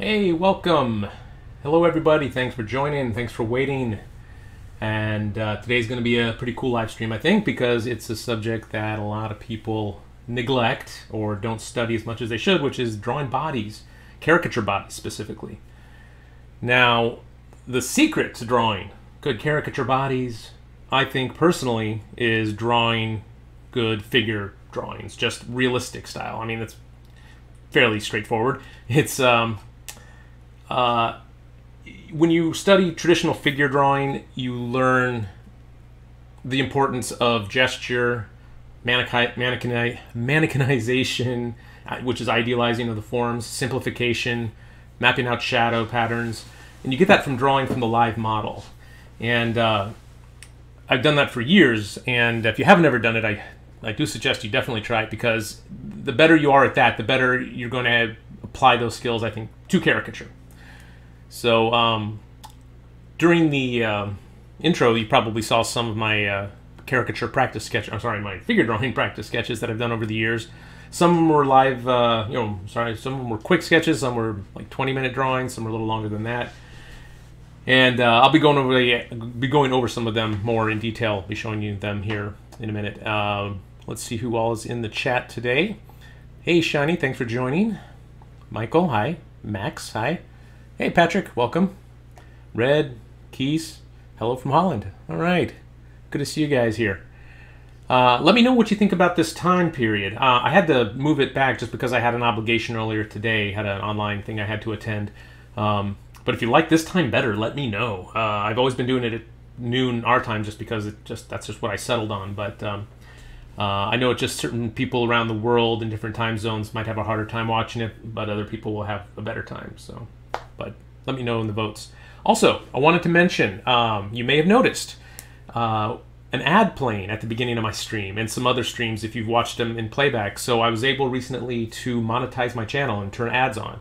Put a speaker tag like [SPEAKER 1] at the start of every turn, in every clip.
[SPEAKER 1] Hey, welcome. Hello, everybody. Thanks for joining. Thanks for waiting. And uh, today's going to be a pretty cool live stream, I think, because it's a subject that a lot of people neglect or don't study as much as they should, which is drawing bodies, caricature bodies specifically. Now, the secret to drawing good caricature bodies, I think personally, is drawing good figure drawings, just realistic style. I mean, it's fairly straightforward. It's um, uh, when you study traditional figure drawing, you learn the importance of gesture, mannequin, mannequin, mannequinization, uh, which is idealizing of the forms, simplification, mapping out shadow patterns, and you get that from drawing from the live model. And uh, I've done that for years, and if you haven't ever done it, I I do suggest you definitely try it because the better you are at that, the better you're going to apply those skills, I think, to caricature. So um, during the uh, intro, you probably saw some of my uh, caricature practice sketch. I'm sorry, my figure drawing practice sketches that I've done over the years. Some of them were live, uh, you know, sorry, some of them were quick sketches. Some were like 20 minute drawings. Some were a little longer than that. And uh, I'll be going over the, be going over some of them more in detail. I'll be showing you them here in a minute. Um, let's see who all is in the chat today. Hey, Shiny, thanks for joining. Michael, hi. Max, hi. Hey, Patrick, welcome. Red, Keys, hello from Holland. All right, good to see you guys here. Uh, let me know what you think about this time period. Uh, I had to move it back just because I had an obligation earlier today, had an online thing I had to attend. Um, but if you like this time better, let me know. Uh, I've always been doing it at noon our time just because it just that's just what I settled on. But um, uh, I know just certain people around the world in different time zones might have a harder time watching it, but other people will have a better time. So but let me know in the votes. Also, I wanted to mention, um, you may have noticed uh, an ad playing at the beginning of my stream and some other streams if you've watched them in playback. So I was able recently to monetize my channel and turn ads on,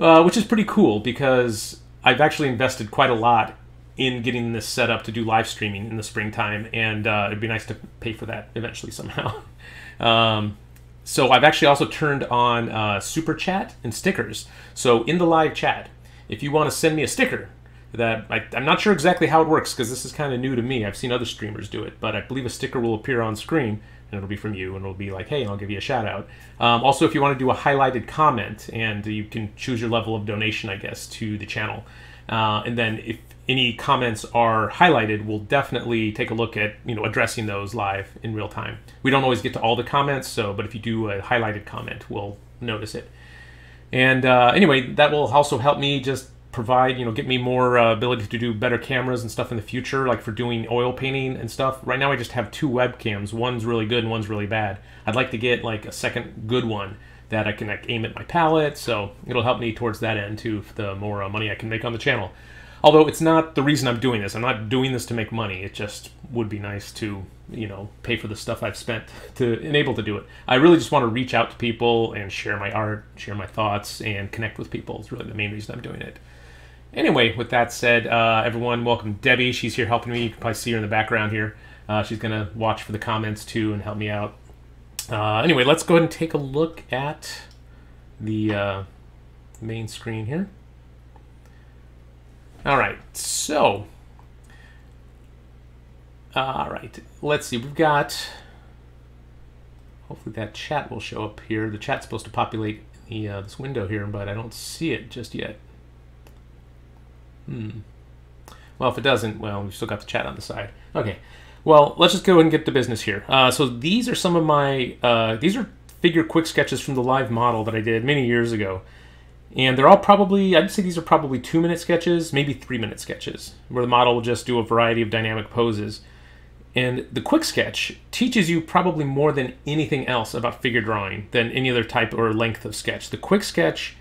[SPEAKER 1] uh, which is pretty cool because I've actually invested quite a lot in getting this set up to do live streaming in the springtime, and uh, it'd be nice to pay for that eventually somehow. um, so I've actually also turned on uh, super chat and stickers. So in the live chat, if you want to send me a sticker, that I, am not sure exactly how it works because this is kind of new to me. I've seen other streamers do it, but I believe a sticker will appear on screen and it'll be from you and it'll be like, hey, I'll give you a shout out. Um, also, if you want to do a highlighted comment and you can choose your level of donation, I guess, to the channel. Uh, and then if any comments are highlighted, we'll definitely take a look at you know addressing those live in real time. We don't always get to all the comments, so but if you do a highlighted comment, we'll notice it. And uh, anyway, that will also help me just provide you know get me more uh, ability to do better cameras and stuff in the future, like for doing oil painting and stuff. Right now, I just have two webcams. One's really good and one's really bad. I'd like to get like a second good one that I can like, aim at my palette, so it'll help me towards that end too. The more uh, money I can make on the channel. Although it's not the reason I'm doing this. I'm not doing this to make money. It just would be nice to, you know, pay for the stuff I've spent to enable to do it. I really just want to reach out to people and share my art, share my thoughts, and connect with people. It's really the main reason I'm doing it. Anyway, with that said, uh, everyone, welcome Debbie. She's here helping me. You can probably see her in the background here. Uh, she's going to watch for the comments too and help me out. Uh, anyway, let's go ahead and take a look at the uh, main screen here. All right, so, all right, let's see. We've got, hopefully that chat will show up here. The chat's supposed to populate the, uh, this window here, but I don't see it just yet. Hmm. Well, if it doesn't, well, we've still got the chat on the side. Okay. Well, let's just go ahead and get to business here. Uh, so these are some of my, uh, these are figure quick sketches from the live model that I did many years ago. And they're all probably, I'd say these are probably two minute sketches, maybe three minute sketches, where the model will just do a variety of dynamic poses. And the quick sketch teaches you probably more than anything else about figure drawing than any other type or length of sketch. The quick sketch,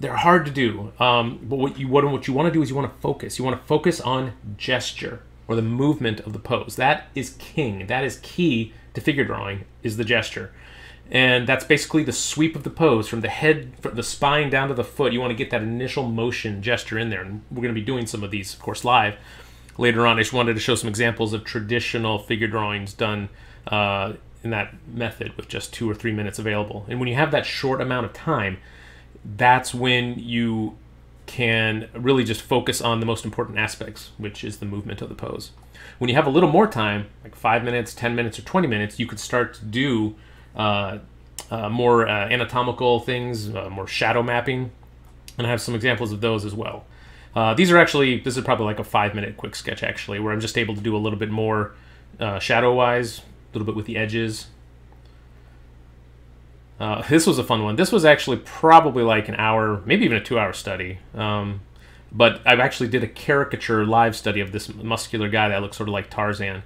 [SPEAKER 1] they're hard to do, um, but what you, what, what you want to do is you want to focus. You want to focus on gesture or the movement of the pose. That is king. That is key to figure drawing, is the gesture and that's basically the sweep of the pose from the head, from the spine down to the foot. You want to get that initial motion gesture in there, and we're going to be doing some of these, of course, live later on. I just wanted to show some examples of traditional figure drawings done uh, in that method with just two or three minutes available. And when you have that short amount of time, that's when you can really just focus on the most important aspects, which is the movement of the pose. When you have a little more time, like five minutes, 10 minutes, or 20 minutes, you could start to do uh, uh, more uh, anatomical things, uh, more shadow mapping, and I have some examples of those as well. Uh, these are actually, this is probably like a five minute quick sketch actually, where I'm just able to do a little bit more uh, shadow wise, a little bit with the edges. Uh, this was a fun one. This was actually probably like an hour, maybe even a two hour study. Um, but I actually did a caricature live study of this muscular guy that looks sort of like Tarzan.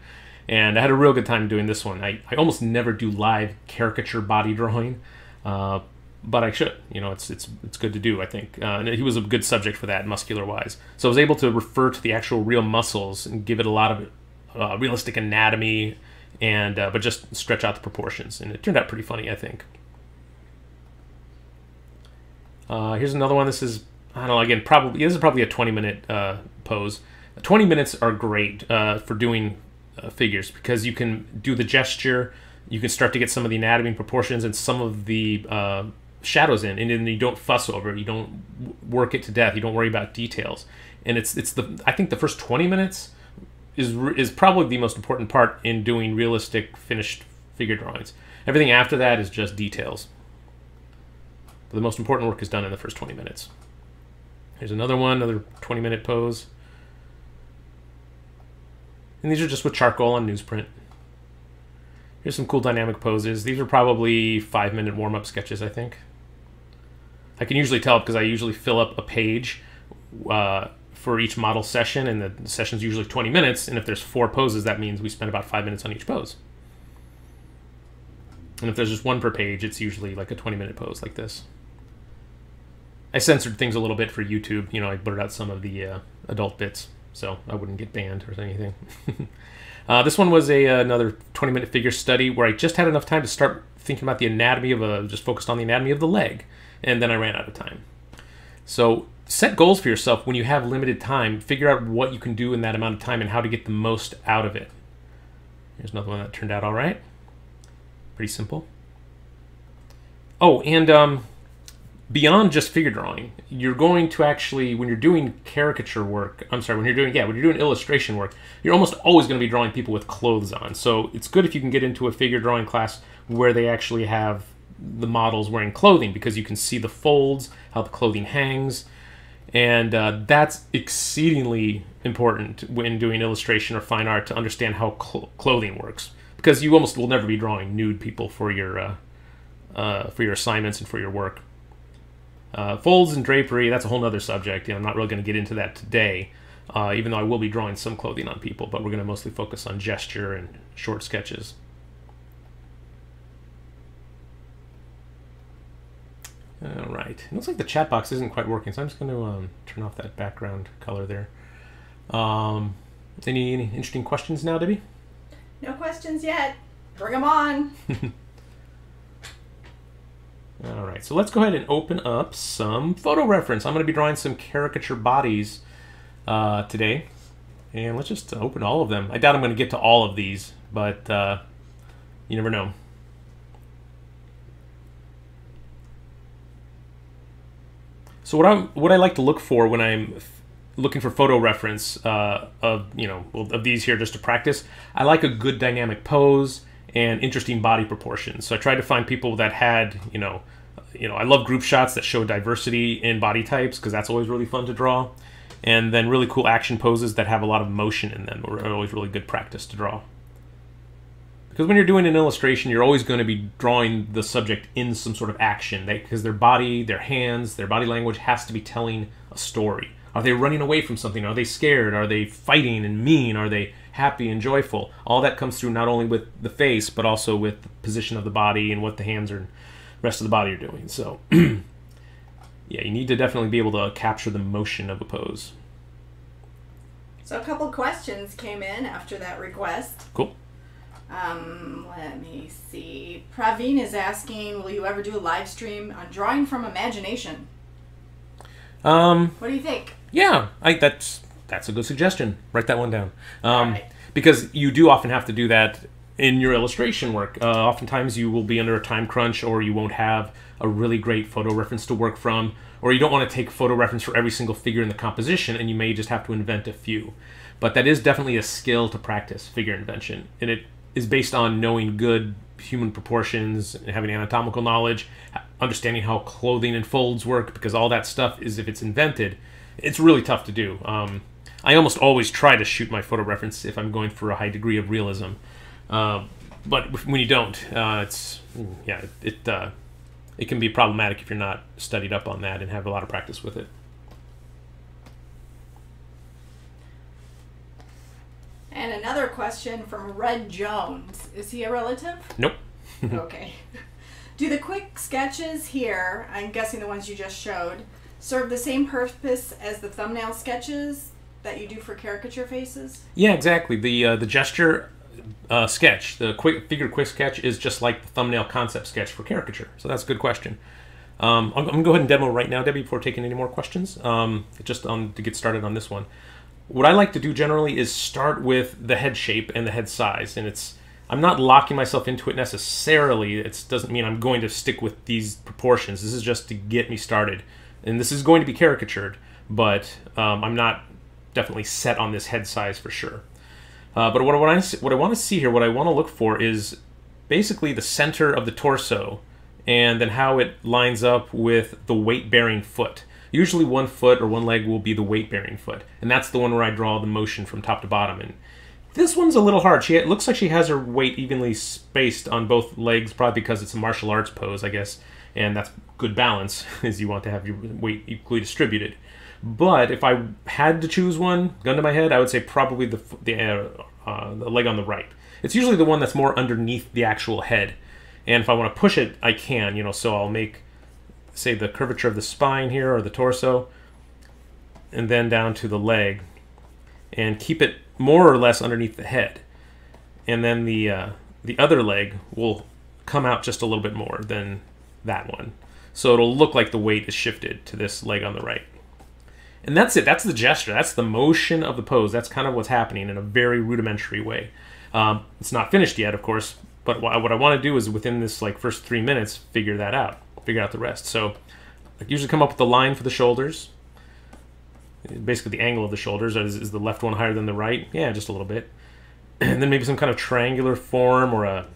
[SPEAKER 1] And I had a real good time doing this one. I, I almost never do live caricature body drawing, uh, but I should. You know, it's it's it's good to do. I think, uh, and he was a good subject for that, muscular wise. So I was able to refer to the actual real muscles and give it a lot of uh, realistic anatomy, and uh, but just stretch out the proportions, and it turned out pretty funny. I think. Uh, here's another one. This is I don't know. Again, probably this is probably a 20 minute uh, pose. 20 minutes are great uh, for doing figures because you can do the gesture, you can start to get some of the anatomy and proportions and some of the uh, shadows in, and then you don't fuss over it. You don't work it to death. You don't worry about details. And it's it's the I think the first 20 minutes is is probably the most important part in doing realistic finished figure drawings. Everything after that is just details. But the most important work is done in the first 20 minutes. Here's another one, another 20 minute pose. And these are just with charcoal on newsprint. Here's some cool dynamic poses. These are probably five minute warm up sketches, I think. I can usually tell because I usually fill up a page uh, for each model session, and the session's usually 20 minutes. And if there's four poses, that means we spend about five minutes on each pose. And if there's just one per page, it's usually like a 20 minute pose like this. I censored things a little bit for YouTube. You know, I blurred out some of the uh, adult bits so I wouldn't get banned or anything. uh, this one was a uh, another 20 minute figure study where I just had enough time to start thinking about the anatomy of a just focused on the anatomy of the leg, and then I ran out of time. So set goals for yourself when you have limited time. Figure out what you can do in that amount of time and how to get the most out of it. Here's another one that turned out all right. Pretty simple. Oh, and um, beyond just figure drawing you're going to actually when you're doing caricature work i'm sorry when you're doing yeah when you're doing illustration work you're almost always going to be drawing people with clothes on so it's good if you can get into a figure drawing class where they actually have the models wearing clothing because you can see the folds how the clothing hangs and uh, that's exceedingly important when doing illustration or fine art to understand how cl- clothing works because you almost will never be drawing nude people for your uh, uh, for your assignments and for your work uh, folds and drapery, that's a whole other subject. You know, I'm not really going to get into that today, uh, even though I will be drawing some clothing on people, but we're going to mostly focus on gesture and short sketches. All right. It looks like the chat box isn't quite working, so I'm just going to um, turn off that background color there. Um, any, any interesting questions now, Debbie?
[SPEAKER 2] No questions yet. Bring them on.
[SPEAKER 1] All right, so let's go ahead and open up some photo reference. I'm going to be drawing some caricature bodies uh, today. And let's just open all of them. I doubt I'm going to get to all of these, but uh, you never know. So what I what I like to look for when I'm looking for photo reference uh, of you know of these here just to practice, I like a good dynamic pose and interesting body proportions. So I tried to find people that had, you know, you know, I love group shots that show diversity in body types because that's always really fun to draw. And then really cool action poses that have a lot of motion in them are always really good practice to draw. Because when you're doing an illustration, you're always going to be drawing the subject in some sort of action because their body, their hands, their body language has to be telling a story. Are they running away from something? Are they scared? Are they fighting and mean? Are they happy and joyful? All that comes through not only with the face, but also with the position of the body and what the hands and rest of the body are doing. So, yeah, you need to definitely be able to capture the motion of a pose.
[SPEAKER 2] So, a couple questions came in after that request.
[SPEAKER 1] Cool.
[SPEAKER 2] Um, let me see. Praveen is asking, will you ever do a live stream on drawing from imagination?
[SPEAKER 1] Um,
[SPEAKER 2] what do you think?
[SPEAKER 1] Yeah, I that's that's a good suggestion. Write that one down. Um, right. Because you do often have to do that in your illustration work. Uh, oftentimes you will be under a time crunch or you won't have a really great photo reference to work from, or you don't want to take photo reference for every single figure in the composition and you may just have to invent a few. But that is definitely a skill to practice, figure invention. And it is based on knowing good human proportions, and having anatomical knowledge, understanding how clothing and folds work, because all that stuff is, if it's invented, it's really tough to do. Um, I almost always try to shoot my photo reference if I'm going for a high degree of realism. Uh, but when you don't, uh, it's yeah, it uh, it can be problematic if you're not studied up on that and have a lot of practice with it.
[SPEAKER 2] And another question from Red Jones. Is he a relative?
[SPEAKER 1] Nope.
[SPEAKER 2] okay. Do the quick sketches here, I'm guessing the ones you just showed, serve the same purpose as the thumbnail sketches that you do for caricature faces?
[SPEAKER 1] Yeah, exactly. The uh, the gesture uh, sketch, the quick figure quick sketch, is just like the thumbnail concept sketch for caricature. So that's a good question. Um, I'm, I'm, gonna go ahead and demo right now, Debbie, before taking any more questions. Um, just on to get started on this one. What I like to do generally is start with the head shape and the head size, and it's I'm not locking myself into it necessarily. It doesn't mean I'm going to stick with these proportions. This is just to get me started, and this is going to be caricatured, but um, I'm not definitely set on this head size for sure. Uh, but what I, want to, what I want to see here, what I want to look for is basically the center of the torso and then how it lines up with the weight-bearing foot. Usually one foot or one leg will be the weight-bearing foot, and that's the one where I draw the motion from top to bottom. And this one's a little hard. She it looks like she has her weight evenly spaced on both legs, probably because it's a martial arts pose, I guess, and that's good balance, is you want to have your weight equally distributed. But if I had to choose one, gun to my head, I would say probably the the, uh, uh, the leg on the right. It's usually the one that's more underneath the actual head. And if I want to push it, I can, you know, so I'll make, say, the curvature of the spine here or the torso, and then down to the leg, and keep it more or less underneath the head. And then the, uh, the other leg will come out just a little bit more than that one. So it'll look like the weight is shifted to this leg on the right. And that's it. That's the gesture. That's the motion of the pose. That's kind of what's happening in a very rudimentary way. Um, it's not finished yet, of course, but what I want to do is within this like first three minutes, figure that out, figure out the rest. So I usually come up with the line for the shoulders. Basically, the angle of the shoulders is, is the left one higher than the right? Yeah, just a little bit. And then maybe some kind of triangular form or a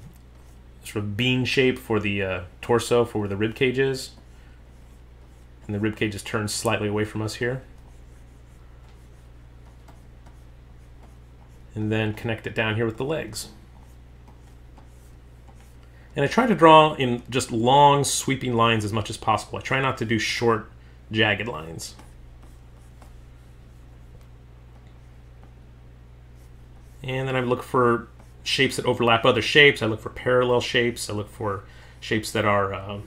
[SPEAKER 1] sort of bean shape for the uh, torso for where the rib cage is. And the rib cage is turned slightly away from us here. and then connect it down here with the legs. And I try to draw in just long sweeping lines as much as possible. I try not to do short jagged lines. And then I look for shapes that overlap other shapes. I look for parallel shapes. I look for shapes that are, uh,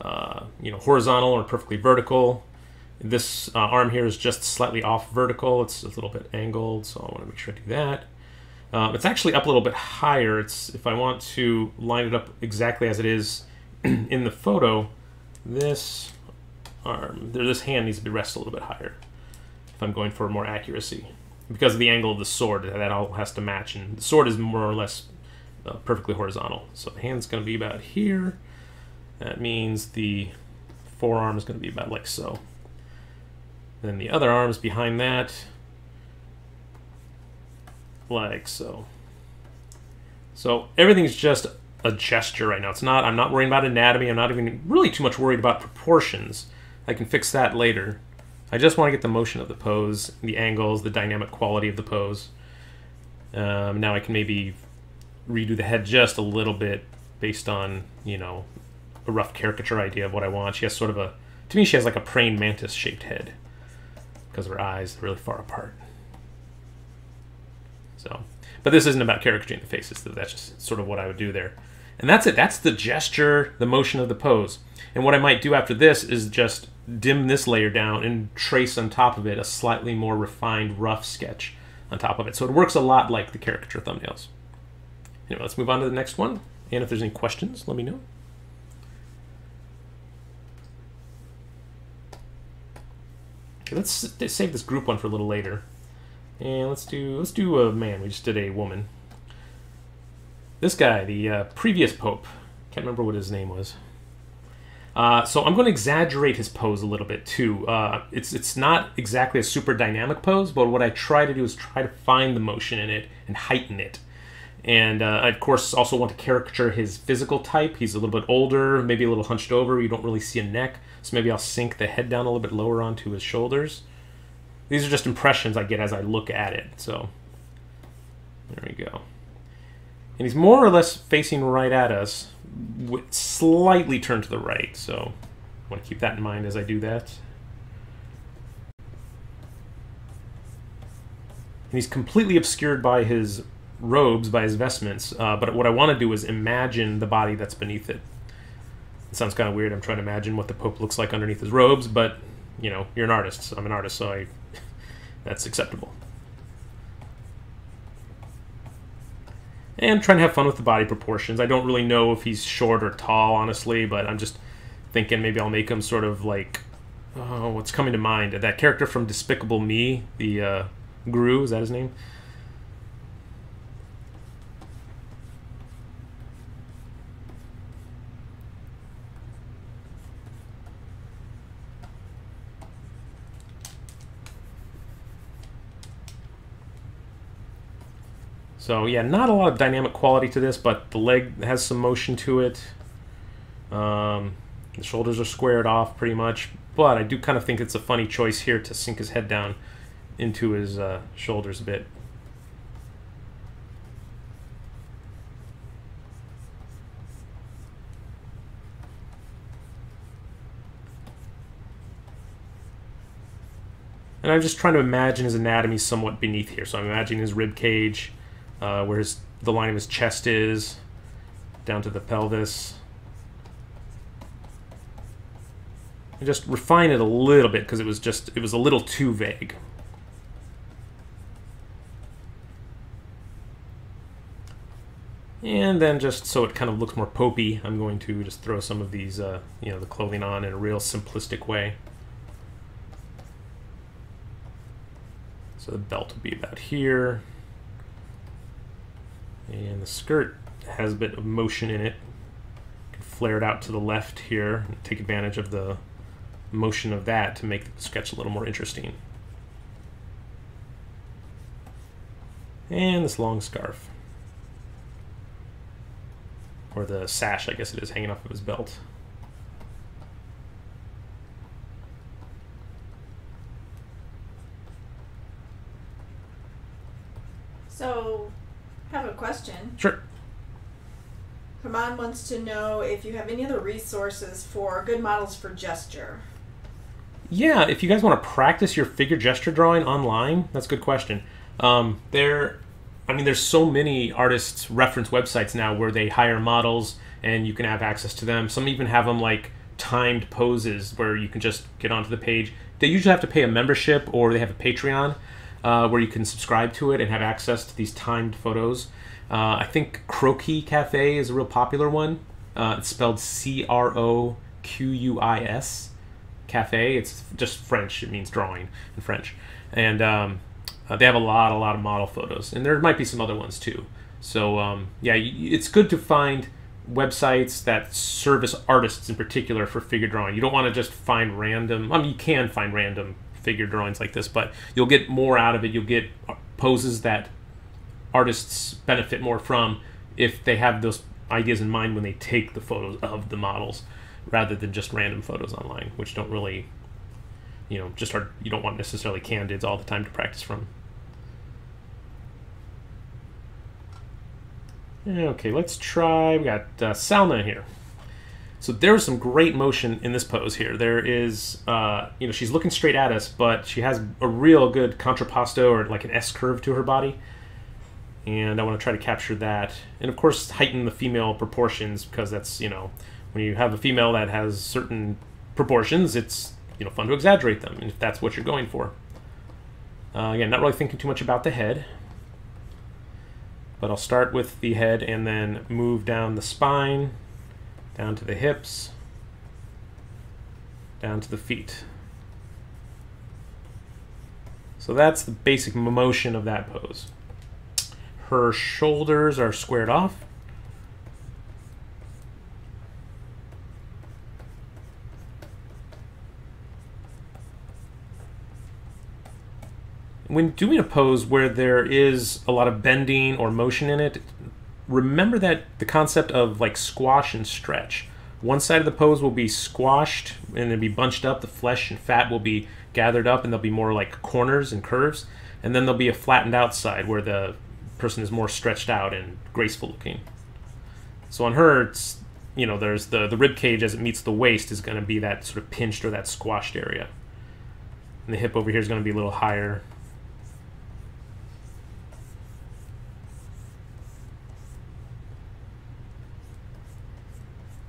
[SPEAKER 1] uh, you know, horizontal or perfectly vertical. This uh, arm here is just slightly off vertical. It's a little bit angled, so I want to make sure I do that. Um, it's actually up a little bit higher. It's If I want to line it up exactly as it is in the photo, this arm, this hand needs to be rested a little bit higher if I'm going for more accuracy. Because of the angle of the sword, that all has to match. And the sword is more or less uh, perfectly horizontal. So the hand's going to be about here. That means the forearm is going to be about like so. Then the other arm's behind that, like so. So everything's just a gesture right now. It's not, I'm not worrying about anatomy. I'm not even really too much worried about proportions. I can fix that later. I just want to get the motion of the pose, the angles, the dynamic quality of the pose. Um, now I can maybe redo the head just a little bit based on, you know, a rough caricature idea of what I want. She has sort of a, to me, she has like a praying mantis shaped head because her eyes are really far apart. So, but this isn't about caricaturing the faces. That's just sort of what I would do there. And that's it. That's the gesture, the motion of the pose. And what I might do after this is just dim this layer down and trace on top of it a slightly more refined, rough sketch on top of it. So it works a lot like the caricature thumbnails. Anyway, let's move on to the next one. And if there's any questions, let me know. Okay, let's save this group one for a little later. And let's do let's do a man. We just did a woman. this guy, the uh, previous pope. Can't remember what his name was. Uh, so I'm going to exaggerate his pose a little bit too. Uh, it's it's not exactly a super dynamic pose, but what I try to do is try to find the motion in it and heighten it. And uh, I, of course, also want to caricature his physical type. He's a little bit older, maybe a little hunched over. You don't really see a neck, so maybe I'll sink the head down a little bit lower onto his shoulders. These are just impressions I get as I look at it. So there we go. And he's more or less facing right at us, slightly turned to the right. So I want to keep that in mind as I do that. And he's completely obscured by his robes, by his vestments. Uh, but what I want to do is imagine the body that's beneath it. It sounds kind of weird. I'm trying to imagine what the Pope looks like underneath his robes, but you know, you're an artist. So I'm an artist, so I that's acceptable. and trying to have fun with the body proportions. I don't really know if he's short or tall, honestly, but I'm just thinking maybe I'll make him sort of like, oh, what's coming to mind? That character from Despicable Me, the uh, Gru, is that his name? So yeah, not a lot of dynamic quality to this, but the leg has some motion to it. Um, the shoulders are squared off pretty much, but I do kind of think it's a funny choice here to sink his head down into his uh, shoulders a bit. And I'm just trying to imagine his anatomy somewhat beneath here. So I'm imagining his rib cage, uh, where his, the line of his chest is, down to the pelvis. And just refine it a little bit because it was just it was a little too vague. And then just so it kind of looks more popey, I'm going to just throw some of these, uh, you know, the clothing on in a real simplistic way. So the belt will be about here. And the skirt has a bit of motion in it. You can flare it out to the left here and take advantage of the motion of that to make the sketch a little more interesting. And this long scarf. Or the sash, I guess it is, hanging off of his belt.
[SPEAKER 2] So have a question.
[SPEAKER 1] Sure.
[SPEAKER 2] Herman wants to know if you have any other resources for good models for gesture.
[SPEAKER 1] Yeah, if you guys want to practice your figure gesture drawing online, that's a good question. Um, there, I mean, there's so many artists reference websites now where they hire models and you can have access to them. Some even have them like timed poses where you can just get onto the page. They usually have to pay a membership or they have a Patreon uh, where you can subscribe to it and have access to these timed photos. Uh, I think Croquis Cafe is a real popular one. Uh, it's spelled C R O Q U I S Cafe. It's just French. It means drawing in French, and um, uh, they have a lot, a lot of model photos, and there might be some other ones too. So um, yeah, it's good to find websites that service artists in particular for figure drawing. You don't want to just find random. I mean, you can find random figure drawings like this, but you'll get more out of it. You'll get poses that artists benefit more from if they have those ideas in mind when they take the photos of the models rather than just random photos online, which don't really, you know, just are, you don't want necessarily candids all the time to practice from. Okay, let's try. We got uh, Salma here. So there's some great motion in this pose here. There is, uh, you know, she's looking straight at us, but she has a real good contrapposto or like an S curve to her body. And I want to try to capture that. And of course, heighten the female proportions because that's, you know, when you have a female that has certain proportions, it's, you know, fun to exaggerate them if that's what you're going for. Uh, again, not really thinking too much about the head. But I'll start with the head and then move down the spine down to the hips, down to the feet. So that's the basic motion of that pose. Her shoulders are squared off. When doing a pose where there is a lot of bending or motion in it, remember that the concept of like squash and stretch. One side of the pose will be squashed and it'll be bunched up, the flesh and fat will be gathered up, and there'll be more like corners and curves. And then there'll be a flattened outside where the person is more stretched out and graceful looking. So on her, it's you know, there's the the rib cage as it meets the waist is going to be that sort of pinched or that squashed area, and the hip over here is going to be a little higher.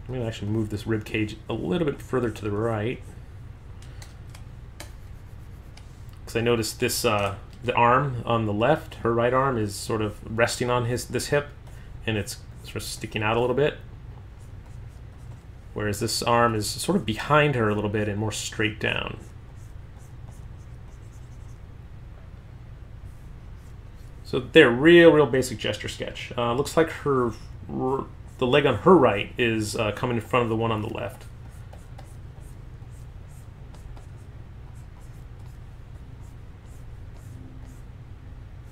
[SPEAKER 1] I'm going to actually move this rib cage a little bit further to the right. Because I noticed this, uh, the arm on the left, her right arm, is sort of resting on his this hip, and it's sort of sticking out a little bit. Whereas this arm is sort of behind her a little bit and more straight down. So there, real, real basic gesture sketch. Uh, looks like her the leg on her right is uh, coming in front of the one on the left.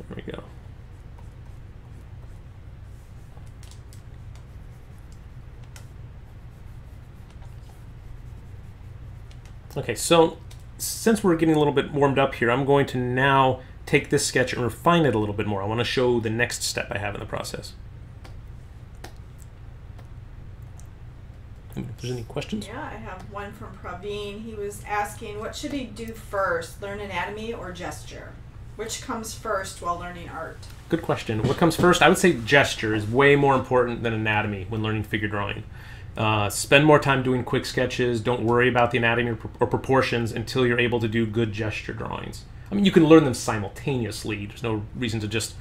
[SPEAKER 1] There we go. Okay, so since we're getting a little bit warmed up here, I'm going to now take this sketch and refine it a little bit more. I want to show the next step I have in the process. If there's any questions.
[SPEAKER 2] Yeah, I have one from Praveen. He was asking, what should he do first, learn anatomy or gesture? Which comes first while learning art?
[SPEAKER 1] Good question. What comes first? I would say gesture is way more important than anatomy when learning figure drawing. Uh, spend more time doing quick sketches. Don't worry about the anatomy or, or proportions until you're able to do good gesture drawings. I mean, you can learn them simultaneously. There's no reason to just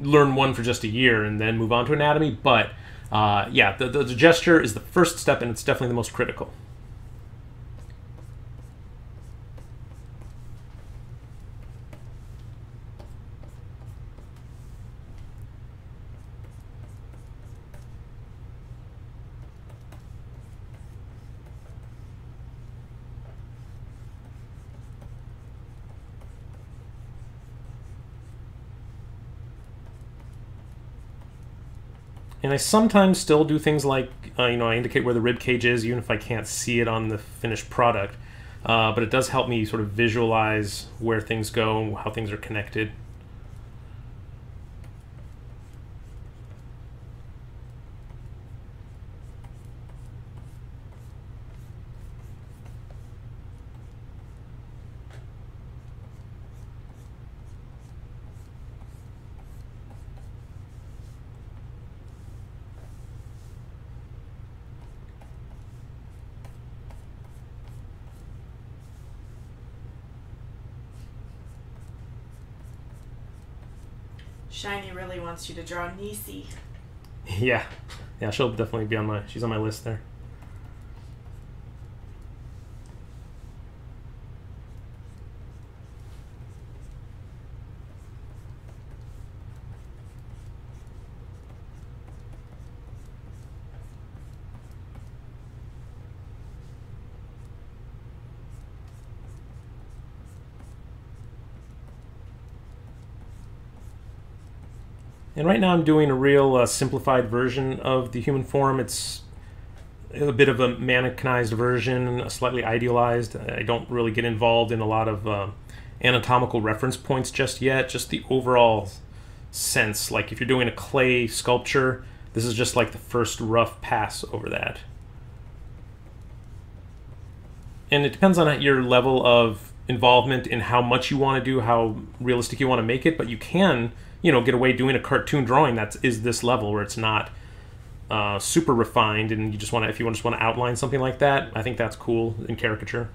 [SPEAKER 1] learn one for just a year and then move on to anatomy, but uh, yeah, the, the, the gesture is the first step, and it's definitely the most critical. And I sometimes still do things like, uh, you know, I indicate where the rib cage is, even if I can't see it on the finished product. Uh, but it does help me sort of visualize where things go, and how things are connected.
[SPEAKER 2] Shiny really wants you to draw Nisi.
[SPEAKER 1] Yeah, yeah, she'll definitely be on my. She's on my list there. And right now I'm doing a real uh, simplified version of the human form. It's a bit of a mannequinized version, a slightly idealized. I don't really get involved in a lot of uh, anatomical reference points just yet, just the overall sense. Like if you're doing a clay sculpture, this is just like the first rough pass over that. And it depends on your level of involvement in how much you want to do, how realistic you want to make it, but you can you know get away doing a cartoon drawing that is is this level where it's not uh, super refined and you just want to if you just want to outline something like that i think that's cool in caricature.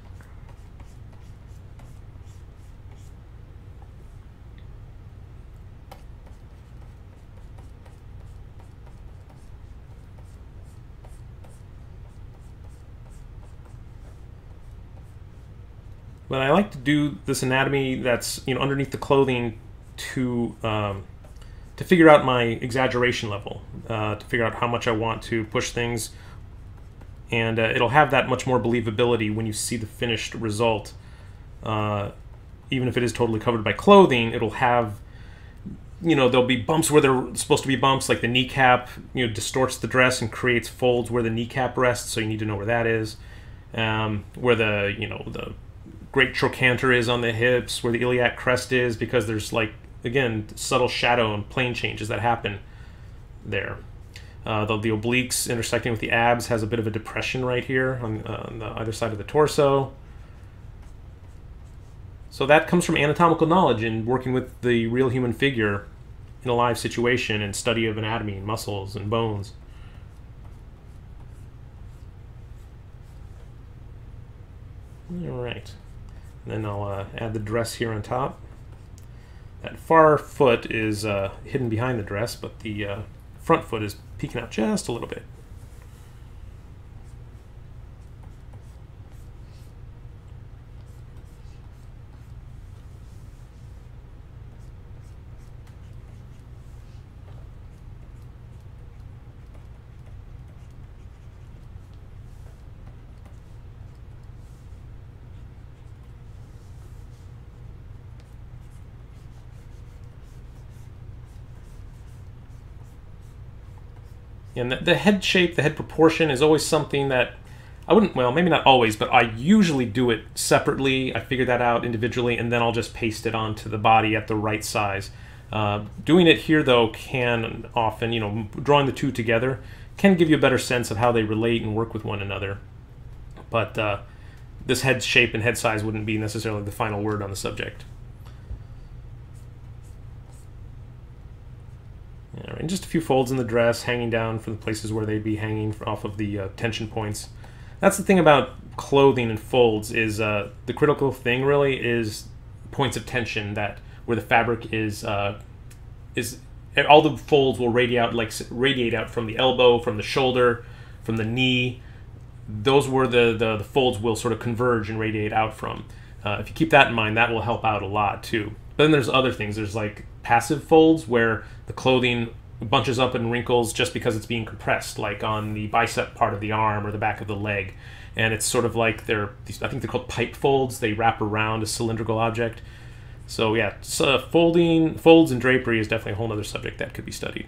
[SPEAKER 1] But I like to do this anatomy that's you know underneath the clothing to um, to figure out my exaggeration level, uh, to figure out how much I want to push things, and uh, it'll have that much more believability when you see the finished result. Uh, even if it is totally covered by clothing, it'll have you know there'll be bumps where they're supposed to be bumps like the kneecap you know distorts the dress and creates folds where the kneecap rests so you need to know where that is um, where the you know the great trochanter is on the hips where the iliac crest is because there's like again subtle shadow and plane changes that happen there uh, the, the obliques intersecting with the abs has a bit of a depression right here on, uh, on the other side of the torso so that comes from anatomical knowledge and working with the real human figure in a live situation and study of anatomy and muscles and bones. All right. And then I'll uh, add the dress here on top. That far foot is uh, hidden behind the dress, but the uh, front foot is peeking out just a little bit. And the, the head shape, the head proportion is always something that I wouldn't, well, maybe not always, but I usually do it separately. I figure that out individually, and then I'll just paste it onto the body at the right size. Uh, doing it here, though, can often, you know, drawing the two together can give you a better sense of how they relate and work with one another. But uh, this head shape and head size wouldn't be necessarily the final word on the subject. All right, and just a few folds in the dress hanging down from the places where they'd be hanging off of the uh, tension points. That's the thing about clothing and folds is uh, the critical thing really is points of tension that where the fabric is uh, is all the folds will radiate out like radiate out from the elbow, from the shoulder, from the knee. Those where the, the, the folds will sort of converge and radiate out from. Uh, if you keep that in mind, that will help out a lot too. But then there's other things. There's like passive folds where the clothing bunches up and wrinkles just because it's being compressed, like on the bicep part of the arm or the back of the leg. And it's sort of like they're, I think they're called pipe folds. They wrap around a cylindrical object. So yeah, so folding, folds and drapery is definitely a whole other subject that could be studied.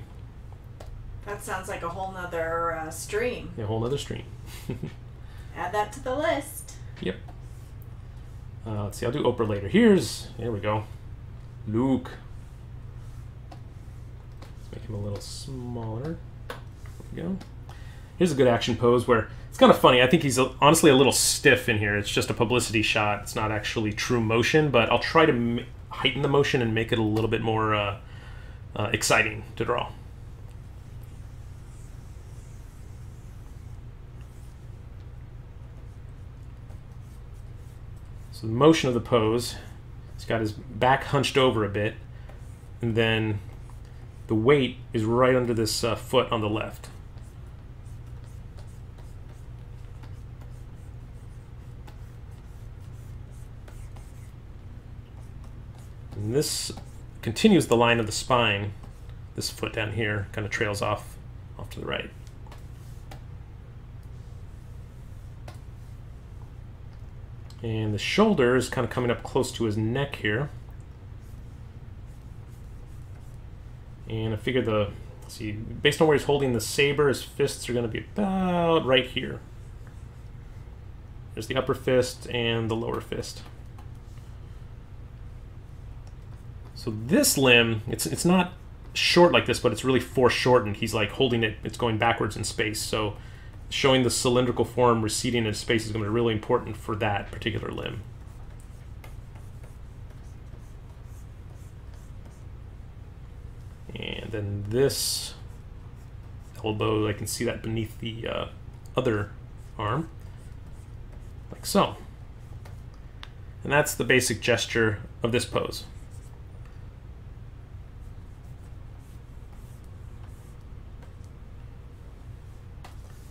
[SPEAKER 2] That sounds like a whole nother uh, stream.
[SPEAKER 1] Yeah, a whole other stream.
[SPEAKER 2] Add that to the list.
[SPEAKER 1] Yep. Uh, let's see, I'll do Oprah later. Here's, here we go. Luke. Make him a little smaller. There we go. Here's a good action pose where it's kind of funny. I think he's honestly a little stiff in here. It's just a publicity shot. It's not actually true motion, but I'll try to heighten the motion and make it a little bit more uh, uh, exciting to draw. So the motion of the pose, he's got his back hunched over a bit, and then the weight is right under this uh, foot on the left. And this continues the line of the spine. This foot down here kind of trails off off to the right. And the shoulder is kind of coming up close to his neck here. And I figure the, see, based on where he's holding the saber, his fists are going to be about right here. There's the upper fist and the lower fist. So this limb, it's it's not short like this, but it's really foreshortened. He's like holding it, it's going backwards in space. So showing the cylindrical form receding in space is going to be really important for that particular limb. And then this elbow, I can see that beneath the uh, other arm, like so. And that's the basic gesture of this pose.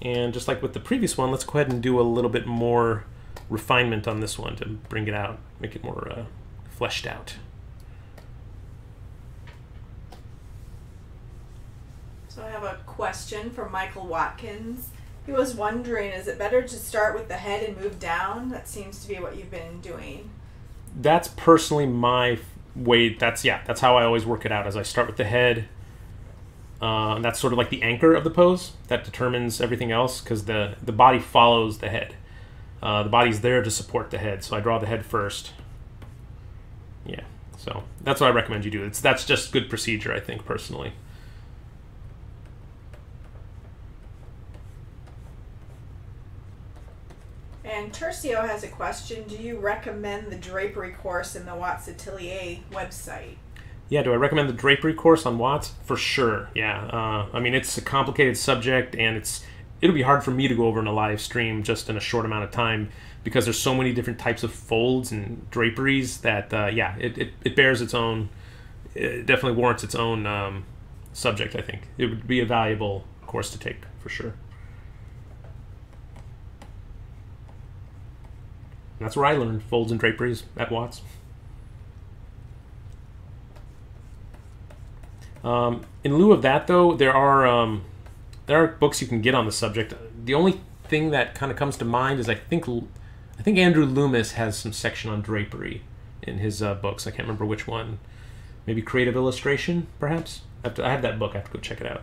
[SPEAKER 1] And just like with the previous one, let's go ahead and do a little bit more refinement on this one to bring it out, make it more uh, fleshed out.
[SPEAKER 2] So I have a question from Michael Watkins. He was wondering, is it better to start with the head and move down? That seems to be what you've been doing.
[SPEAKER 1] that's personally my way. That's yeah, that's how I always work it out. As I start with the head, uh, and that's sort of like the anchor of the pose that determines everything else because the the body follows the head. Uh, the body's there to support the head, so I draw the head first. Yeah, so that's what I recommend you do. It's that's just good procedure, I think personally.
[SPEAKER 2] And Tercio has a question. Do you recommend the drapery course in the Watts Atelier website?
[SPEAKER 1] Yeah, do I recommend the drapery course on Watts? For sure. Yeah. Uh, I mean, it's a complicated subject, and it's it'll be hard for me to go over in a live stream just in a short amount of time because there's so many different types of folds and draperies that uh, yeah, it, it, it bears its own. It definitely warrants its own um, subject. I think it would be a valuable course to take for sure. That's where I learned folds and draperies at Watts. Um, in lieu of that, though, there are um, there are books you can get on the subject. The only thing that kind of comes to mind is I think I think Andrew Loomis has some section on drapery in his uh, books. I can't remember which one. Maybe Creative Illustration, perhaps. I have, to, I have that book. I have to go check it out.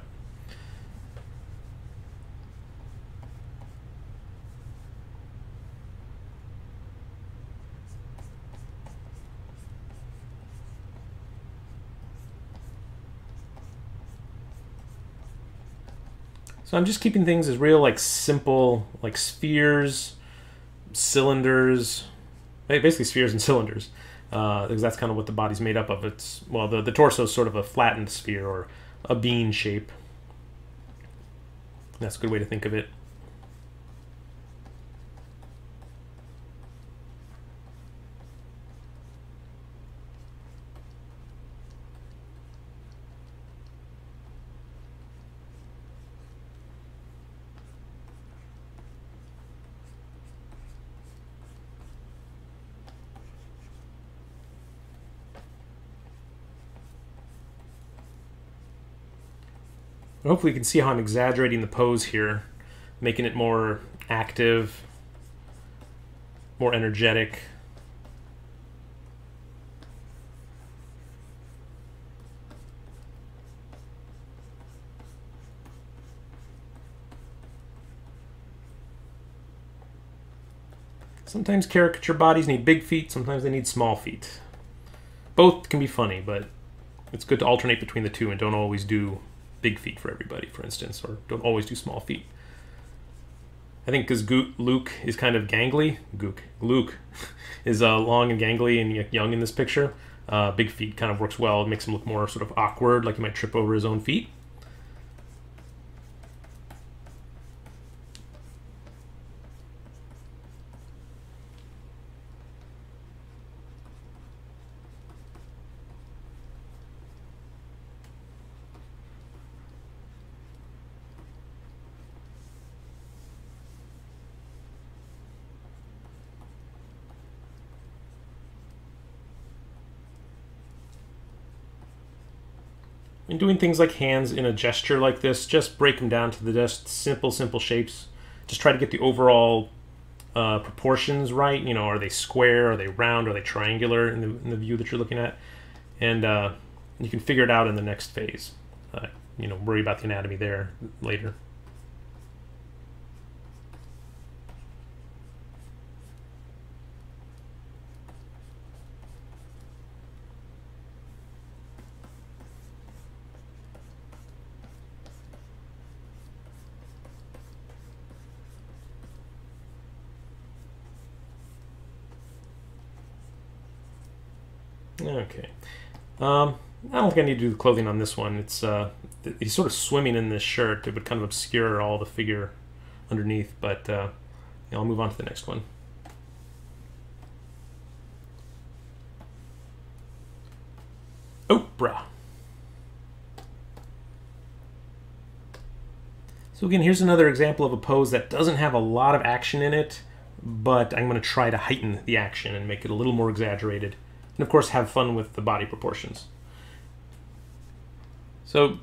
[SPEAKER 1] So I'm just keeping things as real, like simple, like spheres, cylinders, basically spheres and cylinders, uh, because that's kind of what the body's made up of. It's well, the the torso is sort of a flattened sphere or a bean shape. That's a good way to think of it. Hopefully you can see how I'm exaggerating the pose here, making it more active, more energetic. Sometimes caricature bodies need big feet, sometimes they need small feet. Both can be funny, but it's good to alternate between the two and don't always do big feet for everybody, for instance, or don't always do small feet. I think because Luke is kind of gangly, Gook, Luke is uh, long and gangly and young in this picture. Uh, big feet kind of works well. It makes him look more sort of awkward, like he might trip over his own feet. And doing things like hands in a gesture like this, just break them down to the just simple, simple shapes. Just try to get the overall uh, proportions right. You know, are they square? Are they round? Are they triangular in the, in the view that you're looking at? And uh, you can figure it out in the next phase. Uh, you know, worry about the anatomy there later. Okay. Um, I don't think I need to do the clothing on this one. It's uh, he's sort of swimming in this shirt. It would kind of obscure all the figure underneath, but uh, I'll move on to the next one. Oprah. So again, here's another example of a pose that doesn't have a lot of action in it, but I'm going to try to heighten the action and make it a little more exaggerated and of course have fun with the body proportions. So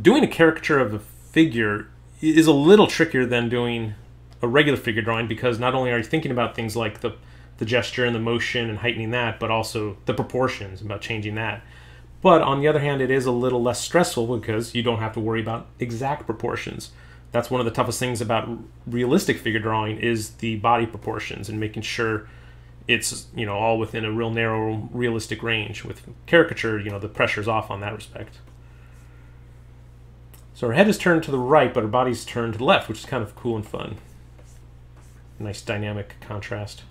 [SPEAKER 1] doing a caricature of a figure is a little trickier than doing a regular figure drawing because not only are you thinking about things like the the gesture and the motion and heightening that, but also the proportions about changing that. But on the other hand, it is a little less stressful because you don't have to worry about exact proportions. That's one of the toughest things about realistic figure drawing is the body proportions and making sure it's you know all within a real narrow realistic range. With caricature, you know the pressure's off on that respect. So her head is turned to the right, but her body's turned to the left, which is kind of cool and fun. Nice dynamic contrast.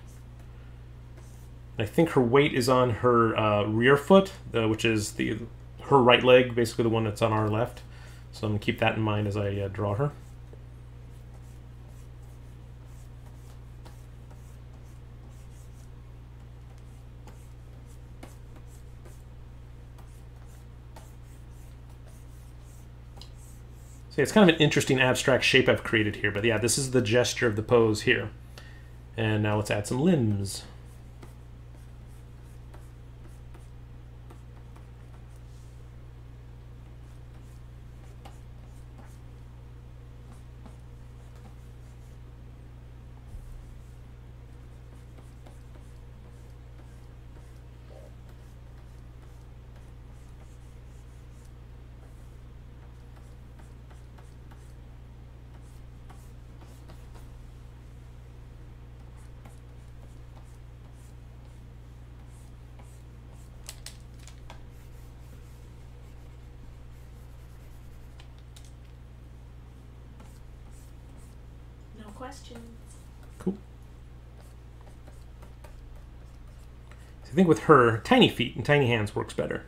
[SPEAKER 1] I think her weight is on her uh, rear foot, uh, which is the her right leg, basically the one that's on our left. So I'm going to keep that in mind as I uh, draw her. So it's kind of an interesting abstract shape I've created here, but yeah, this is the gesture of the pose here. And now let's add some limbs.
[SPEAKER 2] Questions.
[SPEAKER 1] Cool. I think with her, tiny feet and tiny hands works better.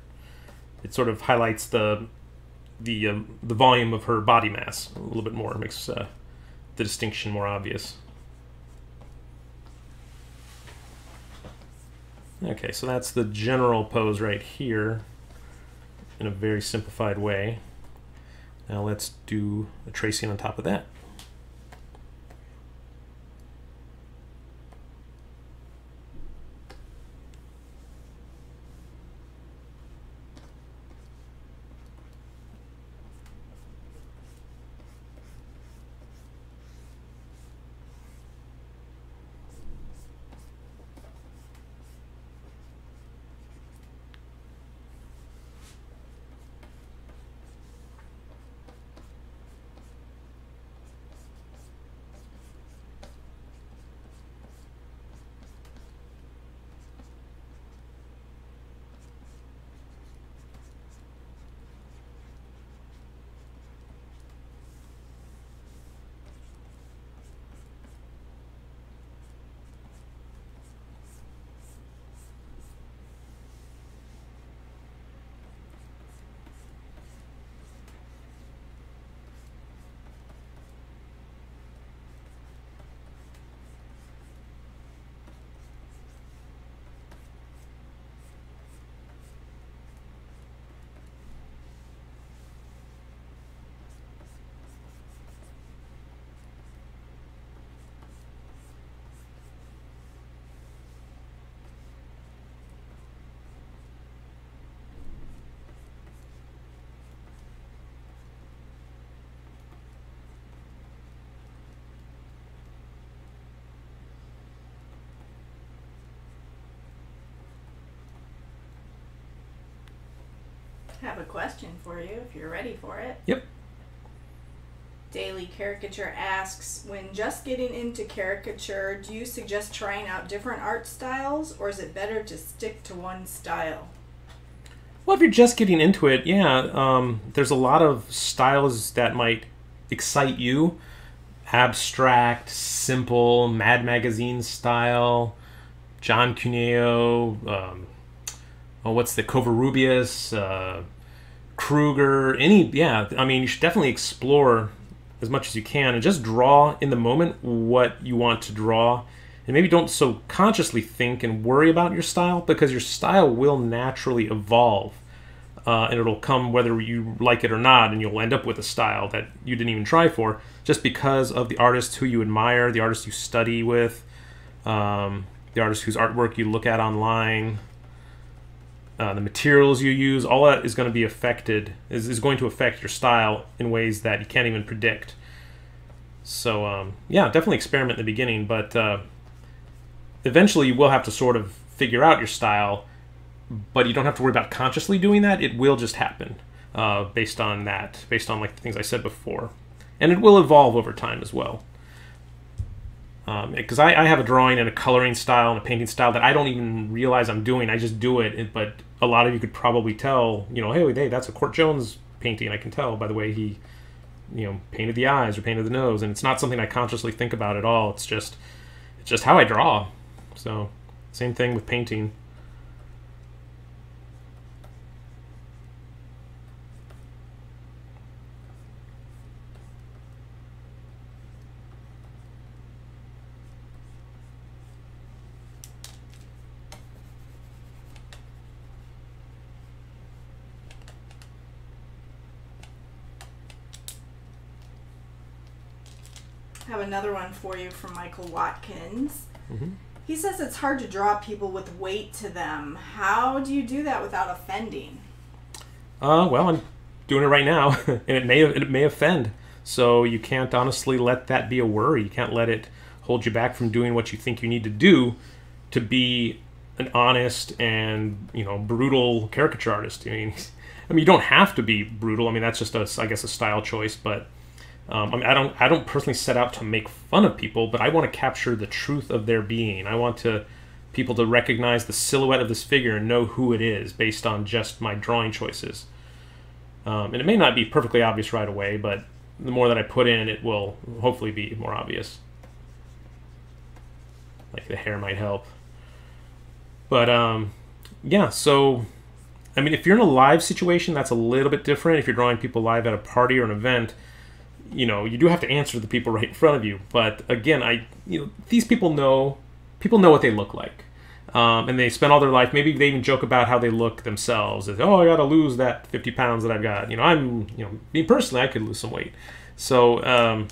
[SPEAKER 1] It sort of highlights the the uh, the volume of her body mass a little bit more. Makes uh, the distinction more obvious. Okay, so that's the general pose right here in a very simplified way. Now let's do a tracing on top of that.
[SPEAKER 2] Question for you if you're ready for it.
[SPEAKER 1] Yep.
[SPEAKER 2] Daily Caricature asks When just getting into caricature, do you suggest trying out different art styles or is it better to stick to one style?
[SPEAKER 1] Well, if you're just getting into it, yeah, um, there's a lot of styles that might excite you abstract, simple, Mad Magazine style, John Cuneo, um, oh, what's the Covarrubias, uh, Kruger, any, yeah, I mean, you should definitely explore as much as you can and just draw in the moment what you want to draw. And maybe don't so consciously think and worry about your style because your style will naturally evolve. Uh, and it'll come whether you like it or not, and you'll end up with a style that you didn't even try for just because of the artist who you admire, the artist you study with, um, the artist whose artwork you look at online, uh, the materials you use, all that is going to be affected, is, is going to affect your style in ways that you can't even predict. So, um, yeah, definitely experiment in the beginning, but uh, eventually you will have to sort of figure out your style, but you don't have to worry about consciously doing that. It will just happen uh, based on that, based on like the things I said before, and it will evolve over time as well. Because um, I, I, have a drawing and a coloring style and a painting style that I don't even realize I'm doing. I just do it, but a lot of you could probably tell, you know, hey, hey, that's a Court Jones painting. I can tell by the way he, you know, painted the eyes or painted the nose, and it's not something I consciously think about at all. It's just, it's just how I draw. So, same thing with painting.
[SPEAKER 2] have another one for you from Michael Watkins.
[SPEAKER 1] Mm-hmm.
[SPEAKER 2] He says it's hard to draw people with weight to them. How do you do that without offending?
[SPEAKER 1] Uh, well, I'm doing it right now, and it may it may offend. So you can't honestly let that be a worry. You can't let it hold you back from doing what you think you need to do to be an honest and you know brutal caricature artist. I mean, I mean you don't have to be brutal. I mean that's just a I guess a style choice, but um, I mean, I don't I don't personally set out to make fun of people, but I want to capture the truth of their being. I want to people to recognize the silhouette of this figure and know who it is based on just my drawing choices. Um, and it may not be perfectly obvious right away, but the more that I put in, it will hopefully be more obvious. Like the hair might help. But um, yeah, so I mean, if you're in a live situation, that's a little bit different. If you're drawing people live at a party or an event, you know you do have to answer the people right in front of you. But again i you know these people know people know what they look like. Um, and they spend all their life maybe they even joke about how they look themselves oh i gotta lose that 50 pounds that i've got. You know i'm you know me personally i could lose some weight. So um,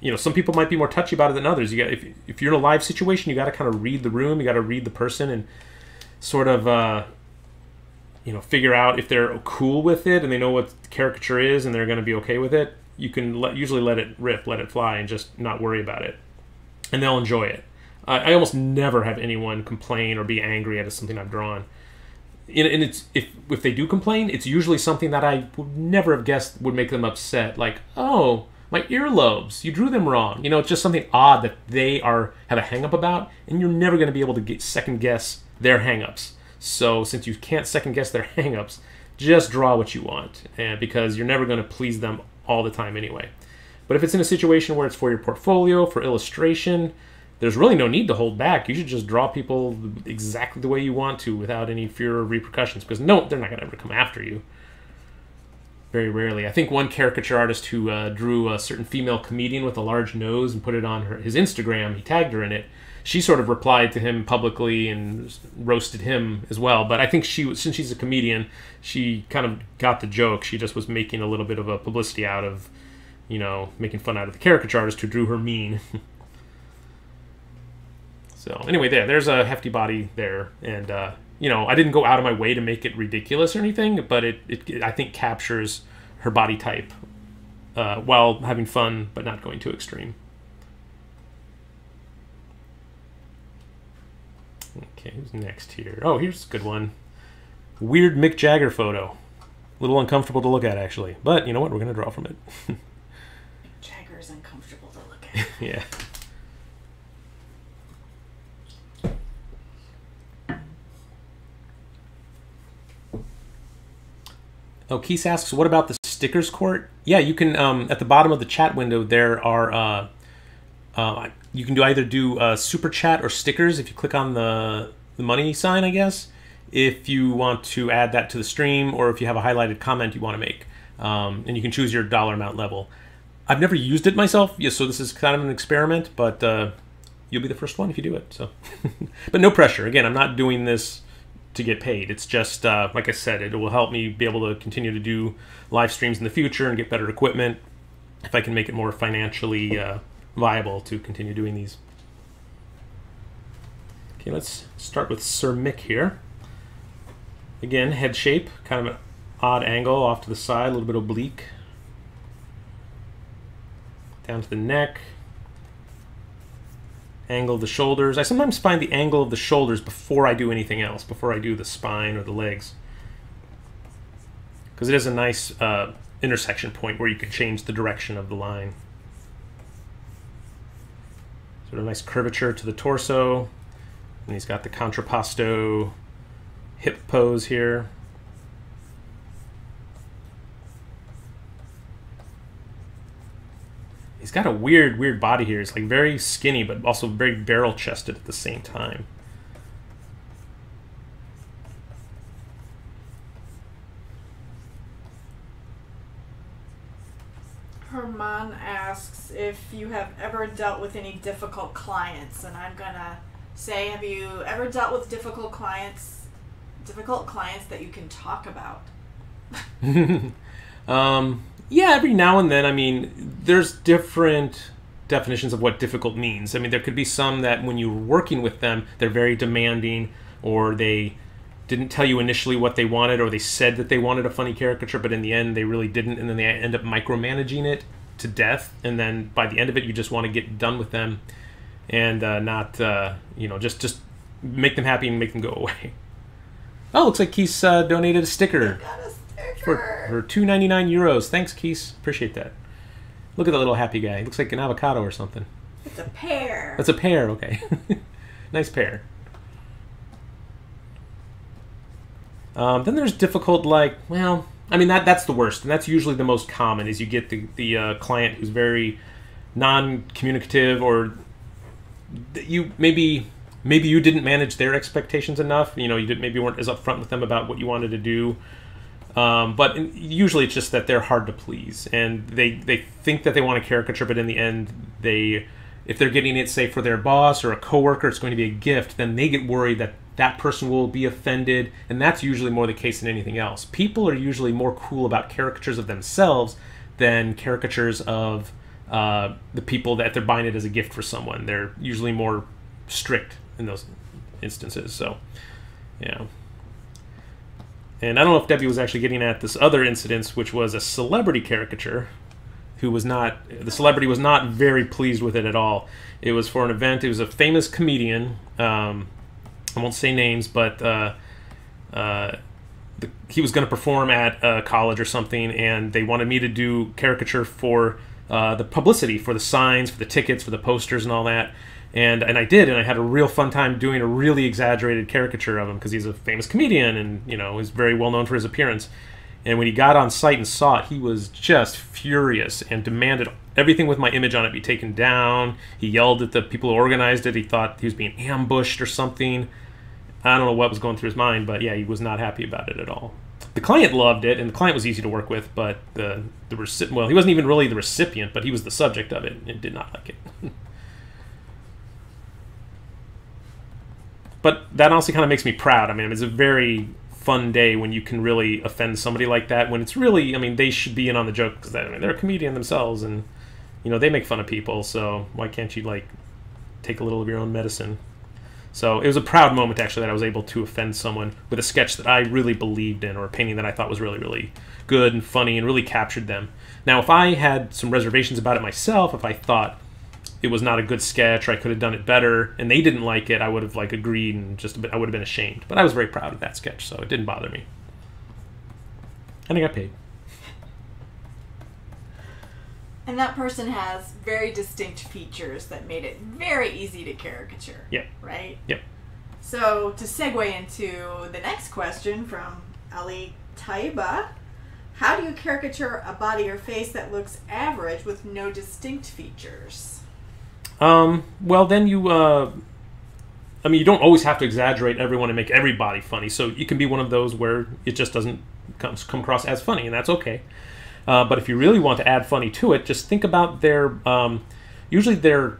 [SPEAKER 1] you know some people might be more touchy about it than others. You got if, if you're in a live situation you got to kind of read the room you got to read the person and sort of uh, you know figure out if they're cool with it and they know what caricature is and they're going to be okay with it you can let, usually let it rip, let it fly, and just not worry about it, and they'll enjoy it. Uh, I almost never have anyone complain or be angry at something I've drawn. And, and it's if if they do complain, it's usually something that I would never have guessed would make them upset. Like, oh, my earlobes, you drew them wrong. You know, it's just something odd that they are have a hangup about, and you're never going to be able to get second guess their hangups. So since you can't second guess their hangups, just draw what you want, and because you're never going to please them all the time anyway. But if it's in a situation where it's for your portfolio, for illustration, there's really no need to hold back. You should just draw people exactly the way you want to without any fear of repercussions because no, they're not going to ever come after you. Very rarely. I think one caricature artist who uh, drew a certain female comedian with a large nose and put it on her, his Instagram, he tagged her in it. She sort of replied to him publicly and roasted him as well. But I think she, since she's a comedian, she kind of got the joke. She just was making a little bit of a publicity out of, you know, making fun out of the caricature artist who drew her mean. so anyway, there, there's a hefty body there, and uh, you know, I didn't go out of my way to make it ridiculous or anything, but it, it I think captures her body type uh, while having fun, but not going too extreme. Okay, who's next here? Oh, here's a good one weird Mick Jagger photo. A little uncomfortable to look at, actually. But you know what? We're going to draw from it.
[SPEAKER 2] Jagger is uncomfortable to look at.
[SPEAKER 1] yeah. Oh, Keith asks, what about the stickers court? Yeah, you can, um, at the bottom of the chat window, there are, uh, uh, you can do either do uh, super chat or stickers if you click on the, the money sign, I guess if you want to add that to the stream or if you have a highlighted comment you want to make. Um, and you can choose your dollar amount level. I've never used it myself, yes, so this is kind of an experiment, but uh, you'll be the first one if you do it. So, but no pressure. Again, I'm not doing this to get paid. It's just uh, like I said, it will help me be able to continue to do live streams in the future and get better equipment if I can make it more financially uh, viable to continue doing these. Okay, let's start with Sir Mick here. Again, head shape, kind of an odd angle off to the side, a little bit oblique. Down to the neck. Angle of the shoulders. I sometimes find the angle of the shoulders before I do anything else, before I do the spine or the legs. Because it is a nice uh, intersection point where you can change the direction of the line. Sort of nice curvature to the torso. And he's got the contrapposto hip pose here. He's got a weird, weird body here. It's like very skinny, but also very barrel chested at the same time.
[SPEAKER 2] Herman if you have ever dealt with any difficult clients, and I'm gonna say, have you ever dealt with difficult clients, difficult clients that you can talk about?
[SPEAKER 1] um, yeah, every now and then. I mean, there's different definitions of what difficult means. I mean, there could be some that when you're working with them, they're very demanding, or they didn't tell you initially what they wanted, or they said that they wanted a funny caricature, but in the end they really didn't, and then they end up micromanaging it to death. And then by the end of it, you just want to get done with them, and uh, not, uh, you know, just just make them happy and make them go away. Oh, looks like Keith uh, donated a sticker for, for 2.99 euros. Thanks, Keith. Appreciate that. Look at the little happy guy. He looks like an avocado or something.
[SPEAKER 2] It's a pear.
[SPEAKER 1] That's a pear. Okay, nice pear. Um, then there's difficult, like, well, I mean that that's the worst, and that's usually the most common. Is you get the the uh, client who's very non-communicative, or you maybe maybe you didn't manage their expectations enough. You know, you did, maybe weren't as upfront with them about what you wanted to do. Um, but usually it's just that they're hard to please, and they they think that they want a caricature, but in the end, they if they're getting it, say for their boss or a coworker, it's going to be a gift. Then they get worried that that person will be offended, and that's usually more the case than anything else. People are usually more cool about caricatures of themselves than caricatures of uh, the people that they're buying it as a gift for someone. They're usually more strict in those instances. So, yeah. And I don't know if Debbie was actually getting at this other incident, which was a celebrity caricature who was not, the celebrity was not very pleased with it at all. It was for an event, it was a famous comedian. Um, I won't say names, but uh, uh, the, he was going to perform at a college or something, and they wanted me to do caricature for uh, the publicity, for the signs, for the tickets, for the posters, and all that and and I did, and I had a real fun time doing a really exaggerated caricature of him because he's a famous comedian and you know is very well known for his appearance. And when he got on site and saw it, he was just furious and demanded everything with my image on it be taken down. He yelled at the people who organized it. He thought he was being ambushed or something. I don't know what was going through his mind, but yeah, he was not happy about it at all. The client loved it, and the client was easy to work with, but the the recipient well, he wasn't even really the recipient, but he was the subject of it and did not like it. but that honestly kind of makes me proud. I mean, it's a very fun day when you can really offend somebody like that. When it's really, I mean, they should be in on the joke because I mean, they're a comedian themselves, and you know they make fun of people. So why can't you like take a little of your own medicine? So it was a proud moment actually that I was able to offend someone with a sketch that I really believed in or a painting that I thought was really really good and funny and really captured them. Now, if I had some reservations about it myself, if I thought it was not a good sketch or I could have done it better and they didn't like it, I would have like agreed and just bit, I would have been ashamed. But I was very proud of that sketch, so it didn't bother me. And I got paid.
[SPEAKER 2] And that person has very distinct features that made it very easy to caricature.
[SPEAKER 1] Yep.
[SPEAKER 2] Right?
[SPEAKER 1] Yep.
[SPEAKER 2] So to segue into the next question from Ali Taiba, how do you caricature a body or face that looks average with no distinct features?
[SPEAKER 1] Um, well, then you, uh, I mean, you don't always have to exaggerate everyone and make everybody funny. So you can be one of those where it just doesn't come, come across as funny, and that's okay. Uh, but if you really want to add funny to it, just think about their, um, usually their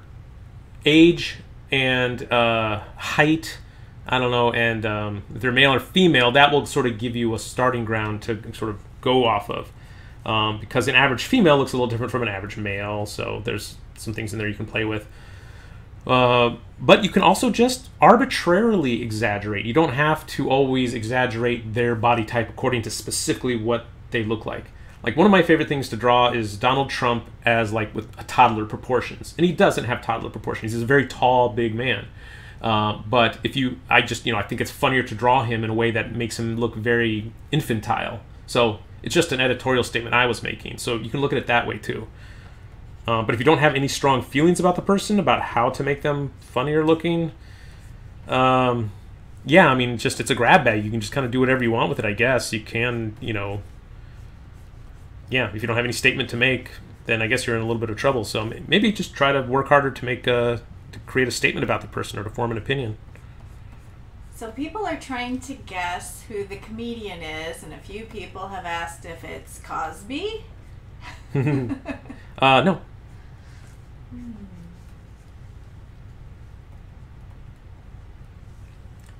[SPEAKER 1] age and uh, height. I don't know, and um, if they're male or female, that will sort of give you a starting ground to sort of go off of. Um, because an average female looks a little different from an average male, so there's some things in there you can play with. Uh, but you can also just arbitrarily exaggerate. You don't have to always exaggerate their body type according to specifically what they look like. Like one of my favorite things to draw is Donald Trump as like with a toddler proportions, and he doesn't have toddler proportions. He's a very tall, big man. Uh, but if you, I just, you know, I think it's funnier to draw him in a way that makes him look very infantile. So it's just an editorial statement I was making. So you can look at it that way too. Uh, but if you don't have any strong feelings about the person, about how to make them funnier looking, um, yeah, I mean, just it's a grab bag. You can just kind of do whatever you want with it, I guess. You can, you know, yeah, if you don't have any statement to make, then I guess you're in a little bit of trouble. So maybe just try to work harder to make a, to create a statement about the person or to form an opinion.
[SPEAKER 2] So people are trying to guess who the comedian is, and a few people have asked if it's Cosby.
[SPEAKER 1] uh, no.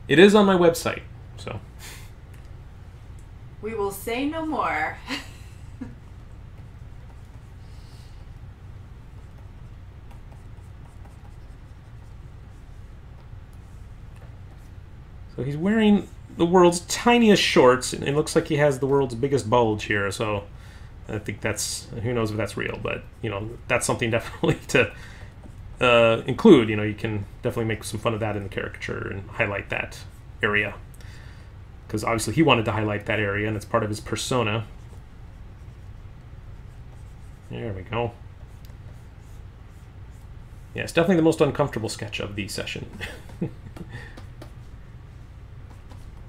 [SPEAKER 1] It is on my website, so.
[SPEAKER 2] We will say no more.
[SPEAKER 1] so he's wearing the world's tiniest shorts, and it looks like he has the world's biggest bulge here. So I think that's who knows if that's real, but you know that's something definitely to uh, include. You know, you can definitely make some fun of that in the caricature and highlight that area because obviously he wanted to highlight that area, and it's part of his persona. There we go. Yeah, it's definitely the most uncomfortable sketch of the session.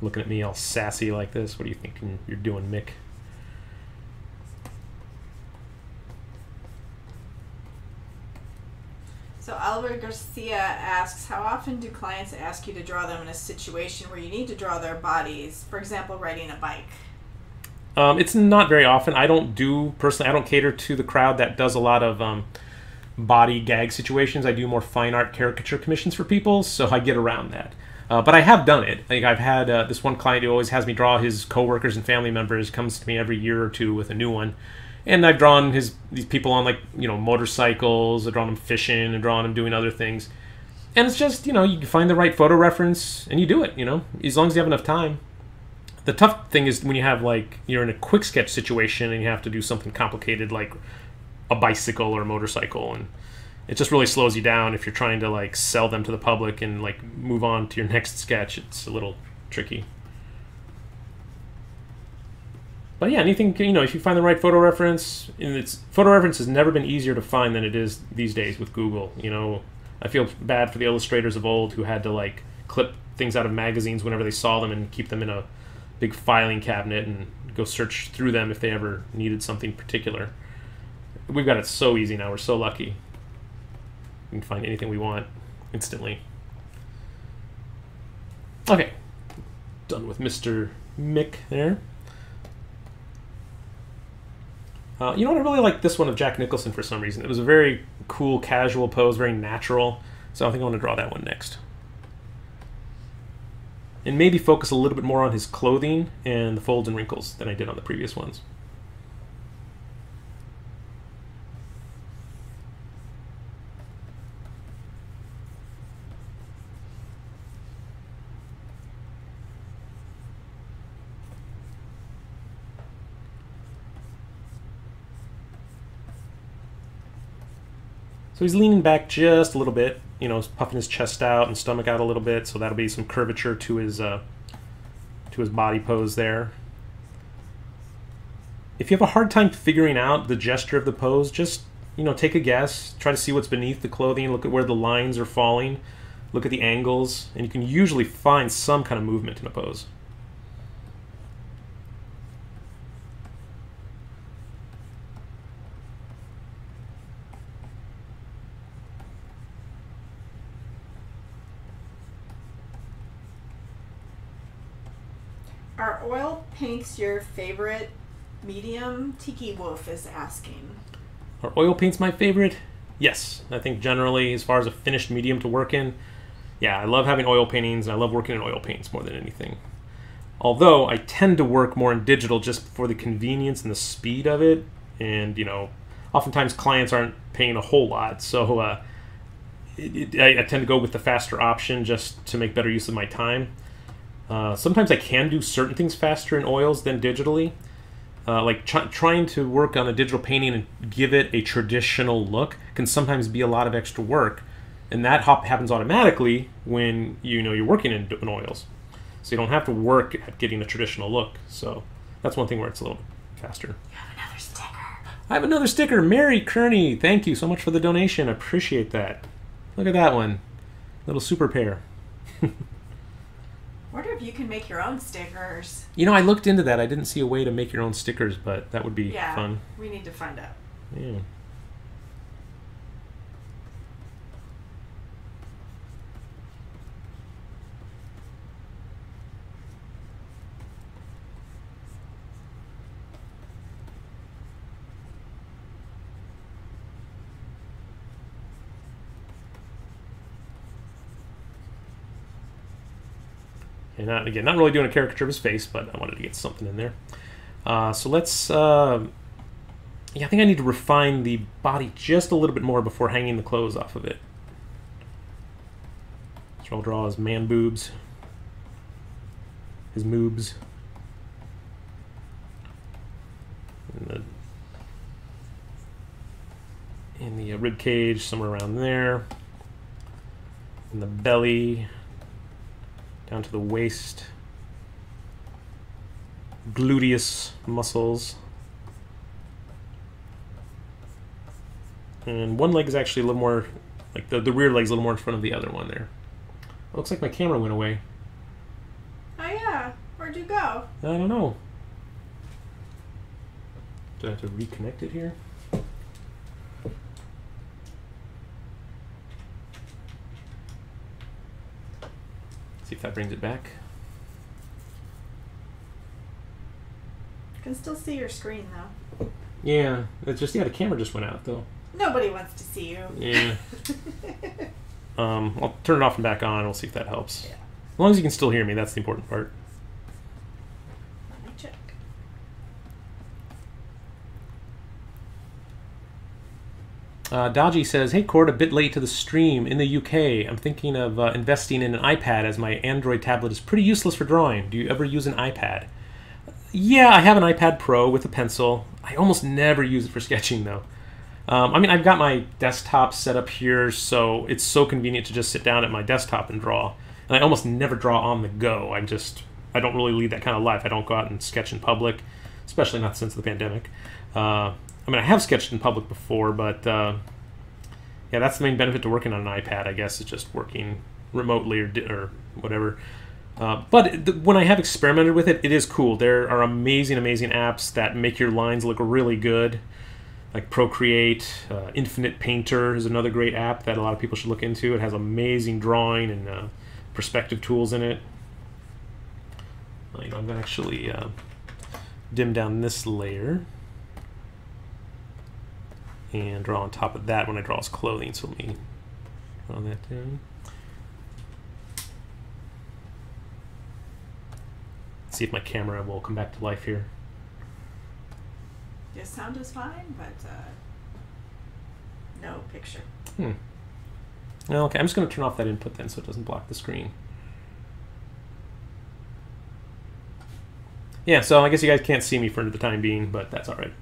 [SPEAKER 1] Looking at me all sassy like this. What are you thinking you're doing, Mick?
[SPEAKER 2] So Albert Garcia asks, how often do clients ask you to draw them in a situation where you need to draw their bodies? For example, riding a bike.
[SPEAKER 1] Um, it's not very often. I don't do personally. I don't cater to the crowd that does a lot of um, body gag situations. I do more fine art caricature commissions for people, so I get around that. Uh, but I have done it. Like I've had uh, this one client who always has me draw his coworkers and family members. Comes to me every year or two with a new one, and I've drawn his these people on like you know motorcycles. I've drawn them fishing I've drawn them doing other things. And it's just you know you find the right photo reference and you do it. You know as long as you have enough time. The tough thing is when you have like you're in a quick sketch situation and you have to do something complicated like a bicycle or a motorcycle and it just really slows you down if you're trying to like sell them to the public and like move on to your next sketch. It's a little tricky. But yeah, anything you know, if you find the right photo reference, and it's photo reference has never been easier to find than it is these days with Google. You know, I feel bad for the illustrators of old who had to like clip things out of magazines whenever they saw them and keep them in a big filing cabinet and go search through them if they ever needed something particular. We've got it so easy now. We're so lucky. We can find anything we want instantly. Okay, done with Mr. Mick there. Uh, you know what? I really like this one of Jack Nicholson for some reason. It was a very cool, casual pose, very natural. So I think I want to draw that one next. And maybe focus a little bit more on his clothing and the folds and wrinkles than I did on the previous ones. So he's leaning back just a little bit, you know, puffing his chest out and stomach out a little bit, so that'll be some curvature to his uh, to his body pose there. If you have a hard time figuring out the gesture of the pose, just you know, take a guess, try to see what's beneath the clothing, look at where the lines are falling, look at the angles, and you can usually find some kind of movement in a pose.
[SPEAKER 2] Are paints your favorite medium? Tiki Wolf is asking.
[SPEAKER 1] Are oil paints my favorite? Yes. I think generally, as far as a finished medium to work in, yeah, I love having oil paintings and I love working in oil paints more than anything. Although I tend to work more in digital just for the convenience and the speed of it. And, you know, oftentimes clients aren't paying a whole lot. So uh, it, it, I, I tend to go with the faster option just to make better use of my time. Uh, sometimes I can do certain things faster in oils than digitally. uh, like try trying to work on a digital painting and give it a traditional look can sometimes be a lot of extra work, and that hop happens automatically when you know you're working in, in oils, so you don't have to work at getting a traditional look. So that's one thing where it's a little faster.
[SPEAKER 2] You have another sticker.
[SPEAKER 1] I have another sticker, Mary Kearney. Thank you so much for the donation. Appreciate that. Look at that one, little super pear.
[SPEAKER 2] Wonder if you can make your own stickers.
[SPEAKER 1] You know, I looked into that. I didn't see a way to make your own stickers, but that would be
[SPEAKER 2] Yeah.
[SPEAKER 1] fun.
[SPEAKER 2] We need to find out.
[SPEAKER 1] Yeah. And not again, not really doing a caricature of his face, but I wanted to get something in there. Uh, so let's. Uh, yeah, I think I need to refine the body just a little bit more before hanging the clothes off of it. So I'll draw his man boobs, his moobs, the in the uh, rib cage somewhere around there, in the belly, down to the waist, gluteus muscles. And one leg is actually a little more, like the, the rear leg's a little more in front of the other one there. looks like my camera went away.
[SPEAKER 2] Oh yeah. Where'd you go?
[SPEAKER 1] I don't know. Do I have to reconnect it here? That brings it back.
[SPEAKER 2] I Can still see your screen though.
[SPEAKER 1] Yeah, it's just yeah, the camera just went out though.
[SPEAKER 2] Nobody wants to see you.
[SPEAKER 1] Yeah. um, I'll turn it off and back on. We'll see if that helps.
[SPEAKER 2] Yeah.
[SPEAKER 1] As long as you can still hear me, that's the important part.
[SPEAKER 2] Let me check.
[SPEAKER 1] Uh, Dodgy says, "Hey Court, a bit late to the stream in the UK. I'm thinking of uh, investing in an iPad as my Android tablet is pretty useless for drawing. Do you ever use an iPad?" Yeah, I have an iPad Pro with a pencil. I almost never use it for sketching though. Um, I mean, I've got my desktop set up here, so it's so convenient to just sit down at my desktop and draw. And I almost never draw on the go. I just I don't really lead that kind of life. I don't go out and sketch in public, especially not since the pandemic. Uh, I mean, I have sketched in public before, but uh, yeah, that's the main benefit to working on an iPad. I guess is just working remotely or or whatever. Uh, but when I have experimented with it, it is cool. There are amazing, amazing apps that make your lines look really good. Like Procreate, uh, Infinite Painter is another great app that a lot of people should look into. It has amazing drawing and uh, perspective tools in it. I'm gonna actually uh, dim down this layer and draw on top of that when I draw his clothing. So let me draw that down. See if my camera will come back to life here.
[SPEAKER 2] Your sound is fine, but uh, no picture.
[SPEAKER 1] Hmm. Okay, I'm just going to turn off that input then so it doesn't block the screen. Yeah, so I guess you guys can't see me for the time being, but that's all right.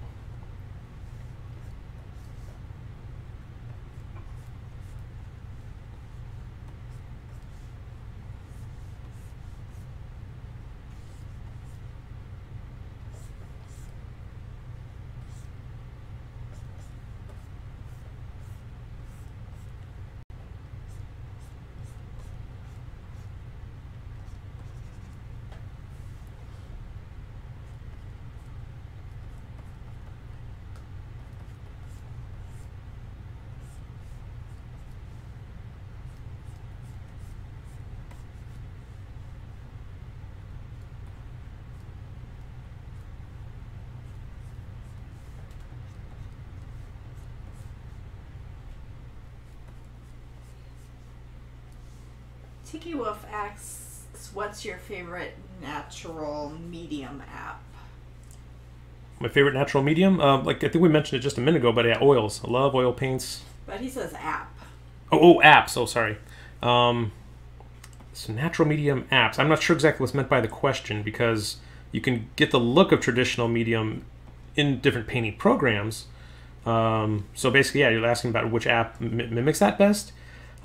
[SPEAKER 2] Tiki Wolf asks, "What's your favorite natural medium app?"
[SPEAKER 1] My favorite natural medium, uh, like I think we mentioned it just a minute ago, but yeah, oils. I love oil paints.
[SPEAKER 2] But he says app.
[SPEAKER 1] Oh, oh apps. Oh, sorry. Um, so natural medium apps. I'm not sure exactly what's meant by the question because you can get the look of traditional medium in different painting programs. Um, so basically, yeah, you're asking about which app m- mimics that best.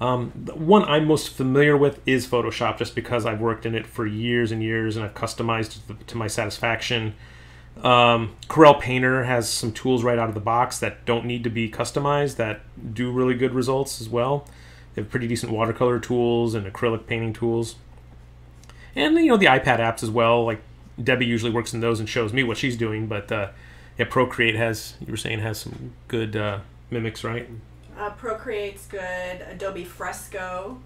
[SPEAKER 1] Um, the one I'm most familiar with is Photoshop, just because I've worked in it for years and years, and I've customized it to my satisfaction. Um, Corel Painter has some tools right out of the box that don't need to be customized that do really good results as well. They have pretty decent watercolor tools and acrylic painting tools, and you know the iPad apps as well. Like Debbie usually works in those and shows me what she's doing, but uh, yeah, Procreate has you were saying has some good uh, mimics, right?
[SPEAKER 2] Uh, Procreate's good. Adobe Fresco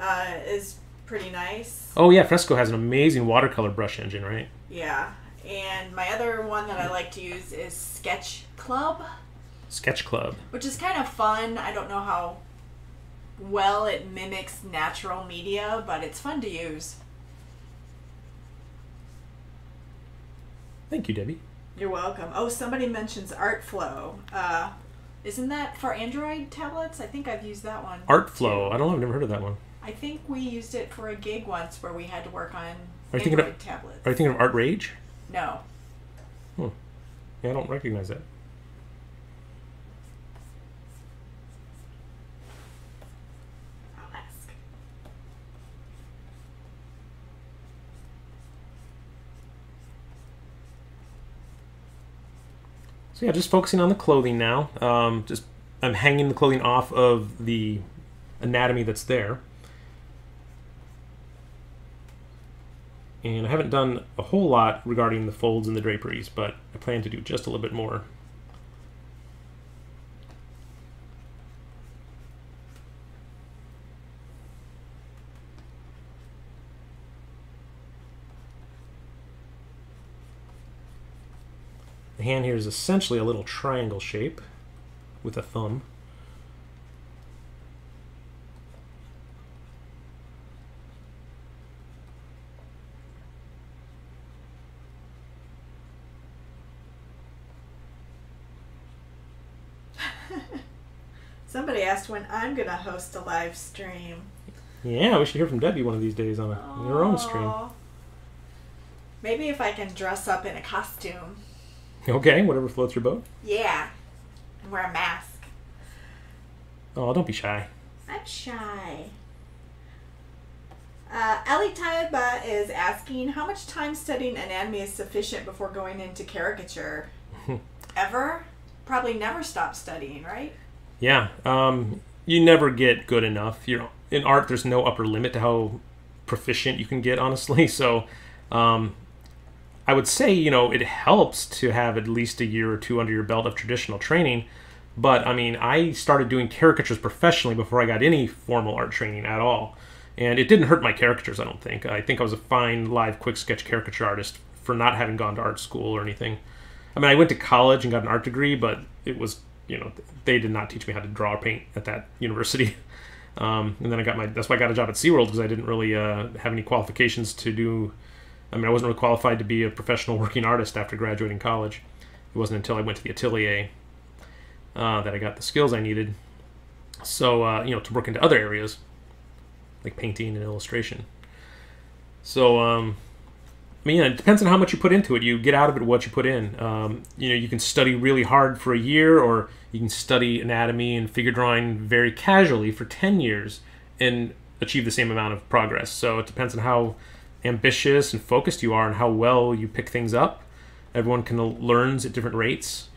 [SPEAKER 2] uh, is pretty nice.
[SPEAKER 1] Oh yeah, Fresco has an amazing watercolor brush engine, right?
[SPEAKER 2] Yeah. And my other one that I like to use is Sketch Club,
[SPEAKER 1] Sketch Club.
[SPEAKER 2] which is kind of fun. I don't know how well it mimics natural media, but it's fun to use.
[SPEAKER 1] Thank you, Debbie.
[SPEAKER 2] You're welcome. Oh, somebody mentions ArtFlow. Uh, isn't that for Android tablets? I think I've used that one.
[SPEAKER 1] Artflow.
[SPEAKER 2] too.
[SPEAKER 1] I don't know. I've never heard of that one.
[SPEAKER 2] I think we used it for a gig once where we had to work on
[SPEAKER 1] Are you thinking of-
[SPEAKER 2] tablets.
[SPEAKER 1] Are you thinking of Art Rage?
[SPEAKER 2] no. Hmm.
[SPEAKER 1] Yeah, I don't recognize that.
[SPEAKER 2] I'll ask.
[SPEAKER 1] So yeah, just focusing on the clothing now. Um, just I'm hanging the clothing off of the anatomy that's there. And I haven't done a whole lot regarding the folds and the draperies, but I plan to do just a little bit more. The hand here is essentially a little triangle shape with a thumb.
[SPEAKER 2] Somebody asked when I'm gonna host a live stream.
[SPEAKER 1] Yeah, we should hear from Debbie one of these days on a, your own stream.
[SPEAKER 2] Maybe if I can dress up in a costume.
[SPEAKER 1] Okay, whatever floats your boat.
[SPEAKER 2] Yeah. And wear a mask.
[SPEAKER 1] Oh, don't be shy.
[SPEAKER 2] I'm shy. Uh, Ellie Taiba is asking how much time studying anatomy is sufficient before going into caricature? Ever? Probably never stop studying, right?
[SPEAKER 1] Yeah, um, you never get good enough. You know, in art, there's no upper limit to how proficient you can get, honestly. So, um, I would say, you know, it helps to have at least a year or two under your belt of traditional training. But I mean, I started doing caricatures professionally before I got any formal art training at all. And it didn't hurt my caricatures, I don't think. I think I was a fine live quick sketch caricature artist for not having gone to art school or anything. I mean, I went to college and got an art degree, but it was, you know, they did not teach me how to draw or paint at that university. Um, and then I got my, that's why I got a job at SeaWorld because I didn't really uh, have any qualifications to do, I mean, I wasn't really qualified to be a professional working artist after graduating college. It wasn't until I went to the atelier uh, that I got the skills I needed. So, uh, you know, to work into other areas like painting and illustration. So, um, I mean, yeah, it depends on how much you put into it. You get out of it what you put in. Um, you know, you can study really hard for a year, or you can study anatomy and figure drawing very casually for 10 years and achieve the same amount of progress. So it depends on how ambitious and focused you are and how well you pick things up. Everyone can learns at different rates.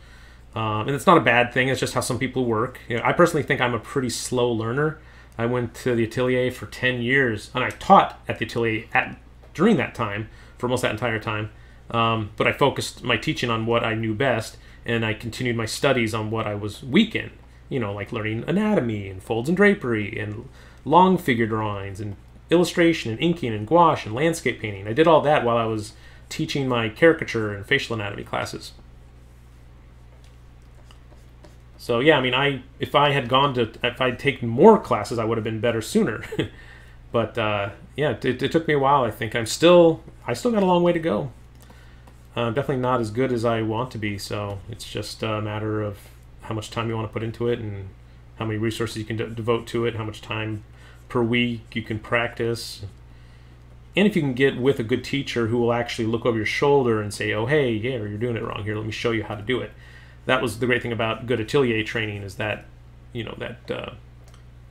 [SPEAKER 1] Um, and it's not a bad thing. It's just how some people work. You know, I personally think I'm a pretty slow learner. I went to the atelier for 10 years, and I taught at the atelier at during that time for almost that entire time. Um, but I focused my teaching on what I knew best, and I continued my studies on what I was weak in. You know, like learning anatomy and folds and drapery and long figure drawings and illustration and inking and gouache and landscape painting. I did all that while I was teaching my caricature and facial anatomy classes. So yeah, I mean, I if I had gone to if I'd taken more classes, I would have been better sooner. but uh, yeah, it, it took me a while. I think I'm still I still got a long way to go. Uh, definitely not as good as I want to be. So it's just a matter of how much time you want to put into it and how many resources you can de- devote to it, how much time per week you can practice. and if you can get with a good teacher who will actually look over your shoulder and say, "Oh, hey, yeah, you're doing it wrong. Here, let me show you how to do it." That was the great thing about good atelier training is that, you know, that uh,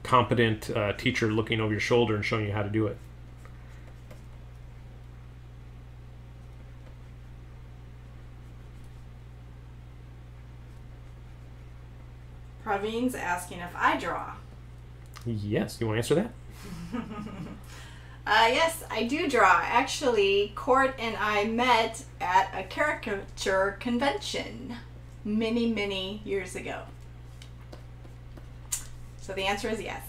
[SPEAKER 1] competent uh, teacher looking over your shoulder and showing you how to do it.
[SPEAKER 2] Praveen's asking if I draw.
[SPEAKER 1] Yes, you want to answer that?
[SPEAKER 2] Uh, yes, I do draw. Actually, Court and I met at a caricature convention many, many years ago. So the answer is yes.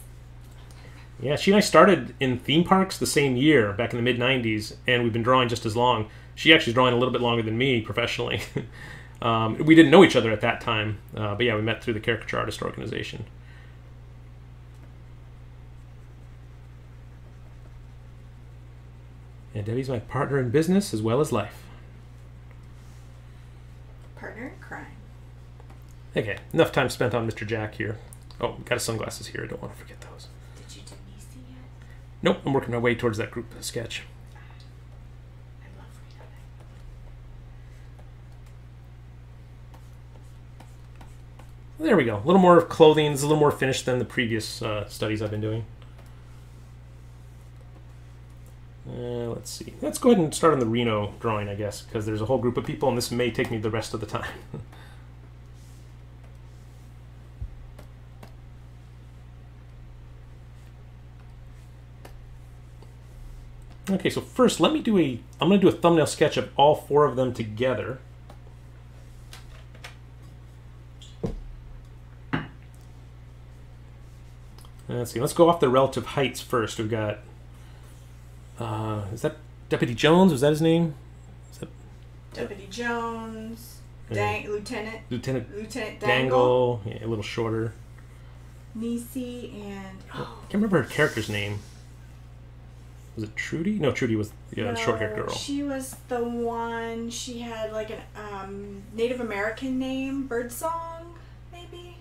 [SPEAKER 1] Yeah, she and I started in theme parks the same year, back in the mid 90s, and we've been drawing just as long. She actually is drawing a little bit longer than me professionally. um, we didn't know each other at that time, uh, but yeah, we met through the Caricature Artist Organization. And Debbie's my partner in business as well as life.
[SPEAKER 2] Partner in crime.
[SPEAKER 1] Okay, enough time spent on Mr. Jack here. Oh, got his sunglasses here. I don't want to forget those.
[SPEAKER 2] Did you do Niecy yet?
[SPEAKER 1] Nope, I'm working my way towards that group sketch.
[SPEAKER 2] I love Rita.
[SPEAKER 1] There we go. A little more clothing, it's a little more finished than the previous uh, studies I've been doing. Uh, let's see. Let's go ahead and start on the Reno drawing, I guess, because there's a whole group of people, and this may take me the rest of the time. okay, so first, let me do a. I'm going to do a thumbnail sketch of all four of them together. Let's see. Let's go off the relative heights first. We've got. Uh, is that Deputy Jones? Was that his name? Is that
[SPEAKER 2] Deputy Jones,
[SPEAKER 1] Yeah.
[SPEAKER 2] Lieutenant
[SPEAKER 1] Lieutenant
[SPEAKER 2] Lieutenant Dangle,
[SPEAKER 1] Dangle? Yeah, a little shorter.
[SPEAKER 2] Niecy, and
[SPEAKER 1] I can't remember her character's name. Was it Trudy? No, Trudy was the uh, short-haired girl.
[SPEAKER 2] She was the one. She had like an um, Native American name, Birdsong, maybe.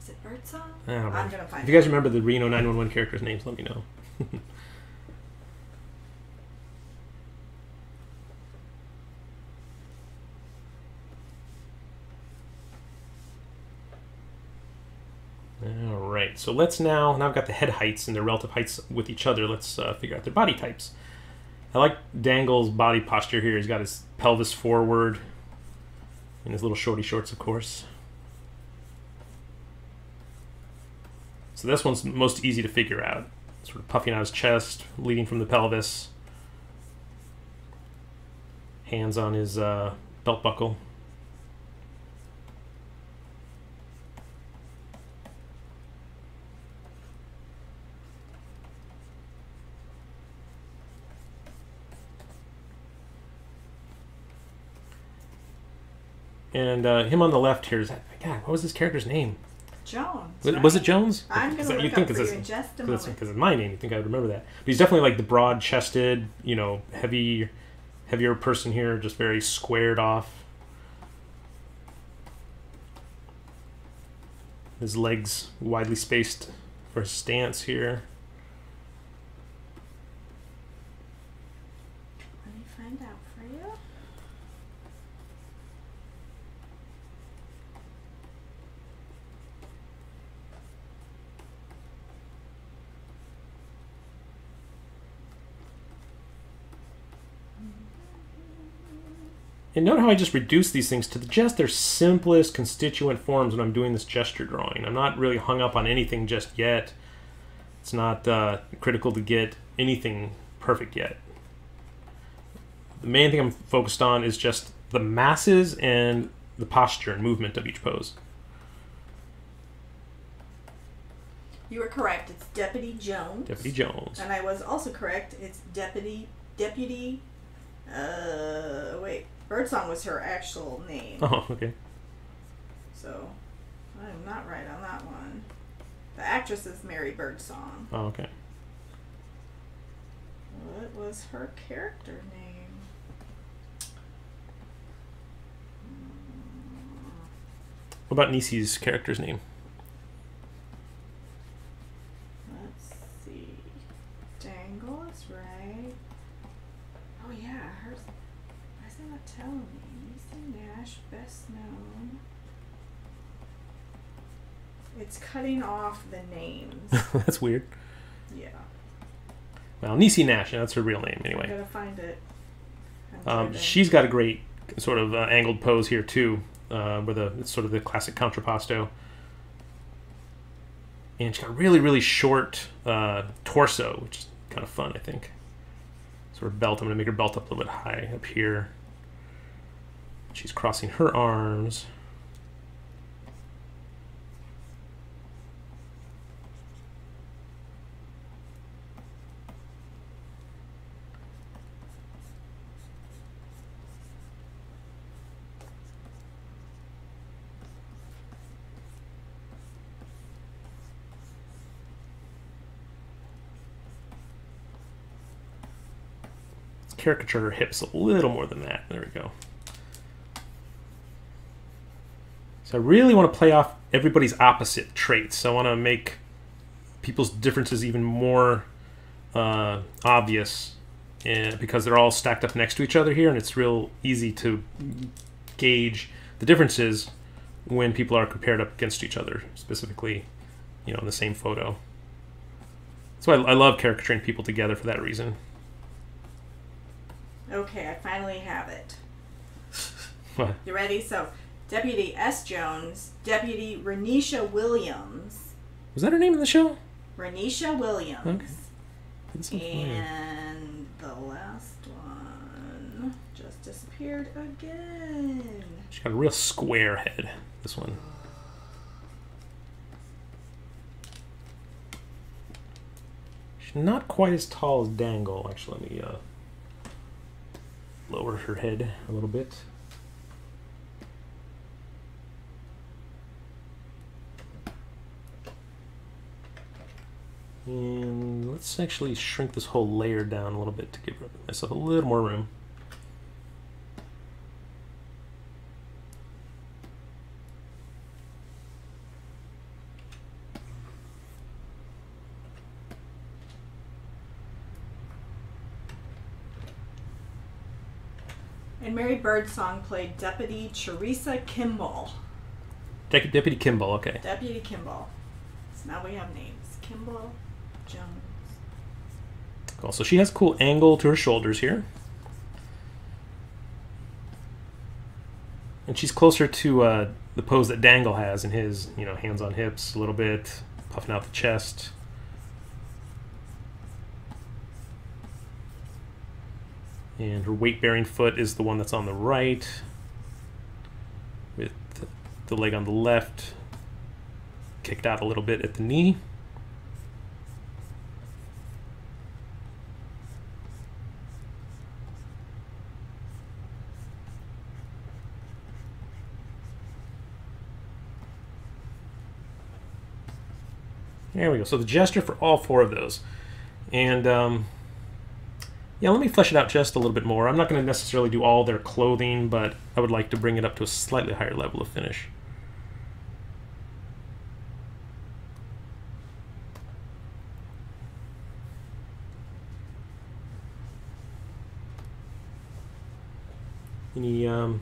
[SPEAKER 2] Is it Birdsong?
[SPEAKER 1] I don't know.
[SPEAKER 2] I'm gonna find.
[SPEAKER 1] If you guys remember the Reno 911 characters' names, let me know. All right, so let's now, now I've got the head heights and their relative heights with each other. Let's uh, figure out their body types. I like Dangle's body posture here. He's got his pelvis forward and his little shorty shorts, of course. So this one's most easy to figure out. Sort of puffing out his chest, leading from the pelvis. Hands on his uh, belt buckle. And uh, him on the left here is God. What was his character's name?
[SPEAKER 2] Jones.
[SPEAKER 1] Was,
[SPEAKER 2] right?
[SPEAKER 1] was it Jones?
[SPEAKER 2] I'm gonna
[SPEAKER 1] you
[SPEAKER 2] look
[SPEAKER 1] think
[SPEAKER 2] up for
[SPEAKER 1] it's
[SPEAKER 2] you in just a
[SPEAKER 1] because
[SPEAKER 2] moment.
[SPEAKER 1] it's my name. You think I would remember that? But he's definitely like the broad-chested, you know, heavy, heavier person here, just very squared off. His legs widely spaced for his stance here.
[SPEAKER 2] Let me find out for you.
[SPEAKER 1] And note how I just reduce these things to the just their simplest constituent forms when I'm doing this gesture drawing. I'm not really hung up on anything just yet. It's not uh, critical to get anything perfect yet. The main thing I'm focused on is just the masses and the posture and movement of each pose.
[SPEAKER 2] You were correct. It's Deputy Jones.
[SPEAKER 1] Deputy Jones.
[SPEAKER 2] And I was also correct. It's Deputy Deputy. Uh, wait. Birdsong was her actual name.
[SPEAKER 1] Oh, okay.
[SPEAKER 2] So I'm not right on that one. The actress is Mary Birdsong.
[SPEAKER 1] Oh, okay.
[SPEAKER 2] What was her character name?
[SPEAKER 1] What about Niecy's character's name?
[SPEAKER 2] Let's see. Dangle is right. yeah, hers. It me? Lisa Nash, best known. It's cutting off the names.
[SPEAKER 1] That's weird.
[SPEAKER 2] yeah.
[SPEAKER 1] Well, Niecy Nash, that's her real name anyway.
[SPEAKER 2] I gotta find it.
[SPEAKER 1] Um, she's got a great sort of uh, angled pose here too, uh, where the it's sort of the classic contrapposto. And she's got a really really short uh, torso, which is kind of fun, I think. Sort of belt. I'm gonna make her belt up a little bit high up here. She's crossing her arms. Caricature her hips a little more than that. There we go. So I really want to play off everybody's opposite traits. I want to make people's differences even more uh, obvious uh, because they're all stacked up next to each other here, and it's real easy to gauge the differences when people are compared up against each other, specifically, you know, in the same photo. So I, I love caricaturing people together for that reason.
[SPEAKER 2] Okay, I finally have it.
[SPEAKER 1] What?
[SPEAKER 2] You ready? So, Deputy S. Jones, Deputy Raineesha Williams,
[SPEAKER 1] Was that her name in the show?
[SPEAKER 2] Raineesha Williams,
[SPEAKER 1] Okay. Didn't seem familiar.
[SPEAKER 2] and the last one just disappeared again.
[SPEAKER 1] She's got a real square head. This one. She's not quite as tall as Dangle. Actually, let me uh, lower her head a little bit. And let's actually shrink this whole layer down a little bit to give myself a little more room.
[SPEAKER 2] And Mary Birdsong played Deputy Teresa Kimball.
[SPEAKER 1] Dep- Deputy Kimball, okay.
[SPEAKER 2] Deputy Kimball. So now we have names Kimball, Jones.
[SPEAKER 1] Cool. So she has cool angle to her shoulders here. And she's closer to uh, the pose that Dangle has in his, you know, hands on hips a little bit, puffing out the chest. And her weight bearing foot is the one that's on the right, with the leg on the left kicked out a little bit at the knee. There we go. So the gesture for all four of those. And um, yeah, let me flesh it out just a little bit more. I'm not going to necessarily do all their clothing, but I would like to bring it up to a slightly higher level of finish. Any um,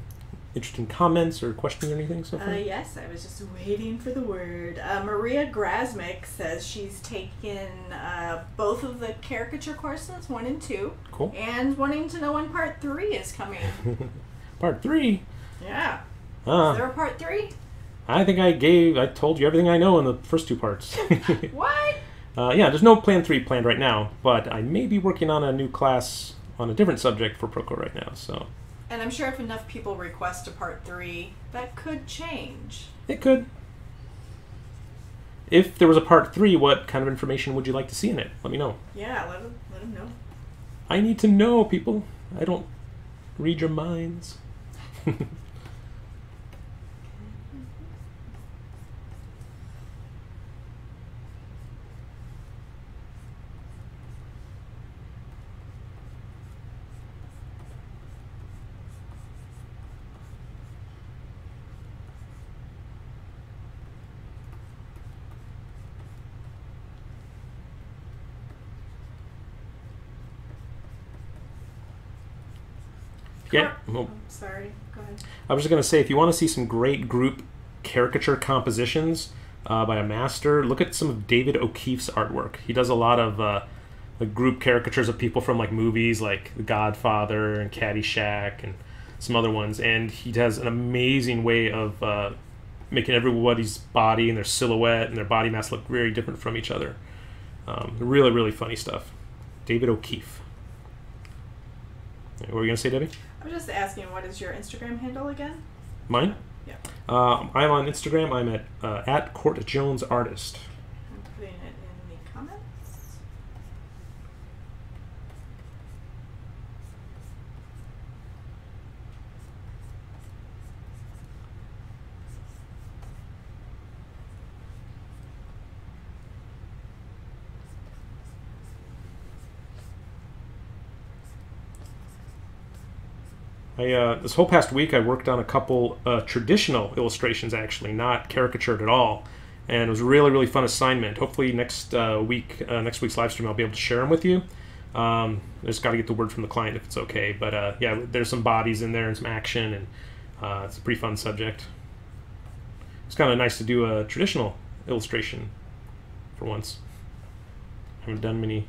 [SPEAKER 1] interesting comments or questions or anything so far?
[SPEAKER 2] Uh, yes, I was just waiting for the word. Uh, Maria Grasmick says she's taken uh, both of the caricature courses, one and two,
[SPEAKER 1] cool.
[SPEAKER 2] and wanting to know when part three is coming.
[SPEAKER 1] Part three.
[SPEAKER 2] yeah. Is
[SPEAKER 1] Ah,
[SPEAKER 2] there a part three?
[SPEAKER 1] I think I gave, I told you everything I know in the first two parts.
[SPEAKER 2] What?
[SPEAKER 1] uh, yeah, there's no plan three planned right now, but I may be working on a new class on a different subject for Proko right now, so
[SPEAKER 2] And I'm sure if enough people request a part three, that could change.
[SPEAKER 1] it could. If there was a part three, what kind of information would you like to see in it? Let me know.
[SPEAKER 2] Yeah, let them, let them know.
[SPEAKER 1] I need to know, people. I don't read your minds. Yeah. Well,
[SPEAKER 2] oh, sorry. Go ahead.
[SPEAKER 1] I was just going to say, if you want to see some great group caricature compositions uh, by a master, look at some of David O'Keefe's artwork. He does a lot of uh, like group caricatures of people from like movies like The Godfather and Caddyshack and some other ones, and he has an amazing way of uh, making everybody's body and their silhouette and their body mass look very different from each other. Um, really, really funny stuff. David O'Keefe. What were you going to say, Debbie?
[SPEAKER 2] I was just asking, what is your Instagram handle again?
[SPEAKER 1] Mine?
[SPEAKER 2] Yeah.
[SPEAKER 1] Uh, I'm on Instagram. I'm at uh, at Court Jones Artist.
[SPEAKER 2] I'm putting it in the comments.
[SPEAKER 1] I uh, this whole past week I worked on a couple uh, traditional illustrations, actually, not caricatured at all, and it was a really really fun assignment. Hopefully next uh, week, uh, next week's live stream, I'll be able to share them with you. Um, I just got to get the word from the client if it's okay. But uh, yeah, there's some bodies in there and some action, and uh, it's a pretty fun subject. It's kind of nice to do a traditional illustration for once. I haven't done many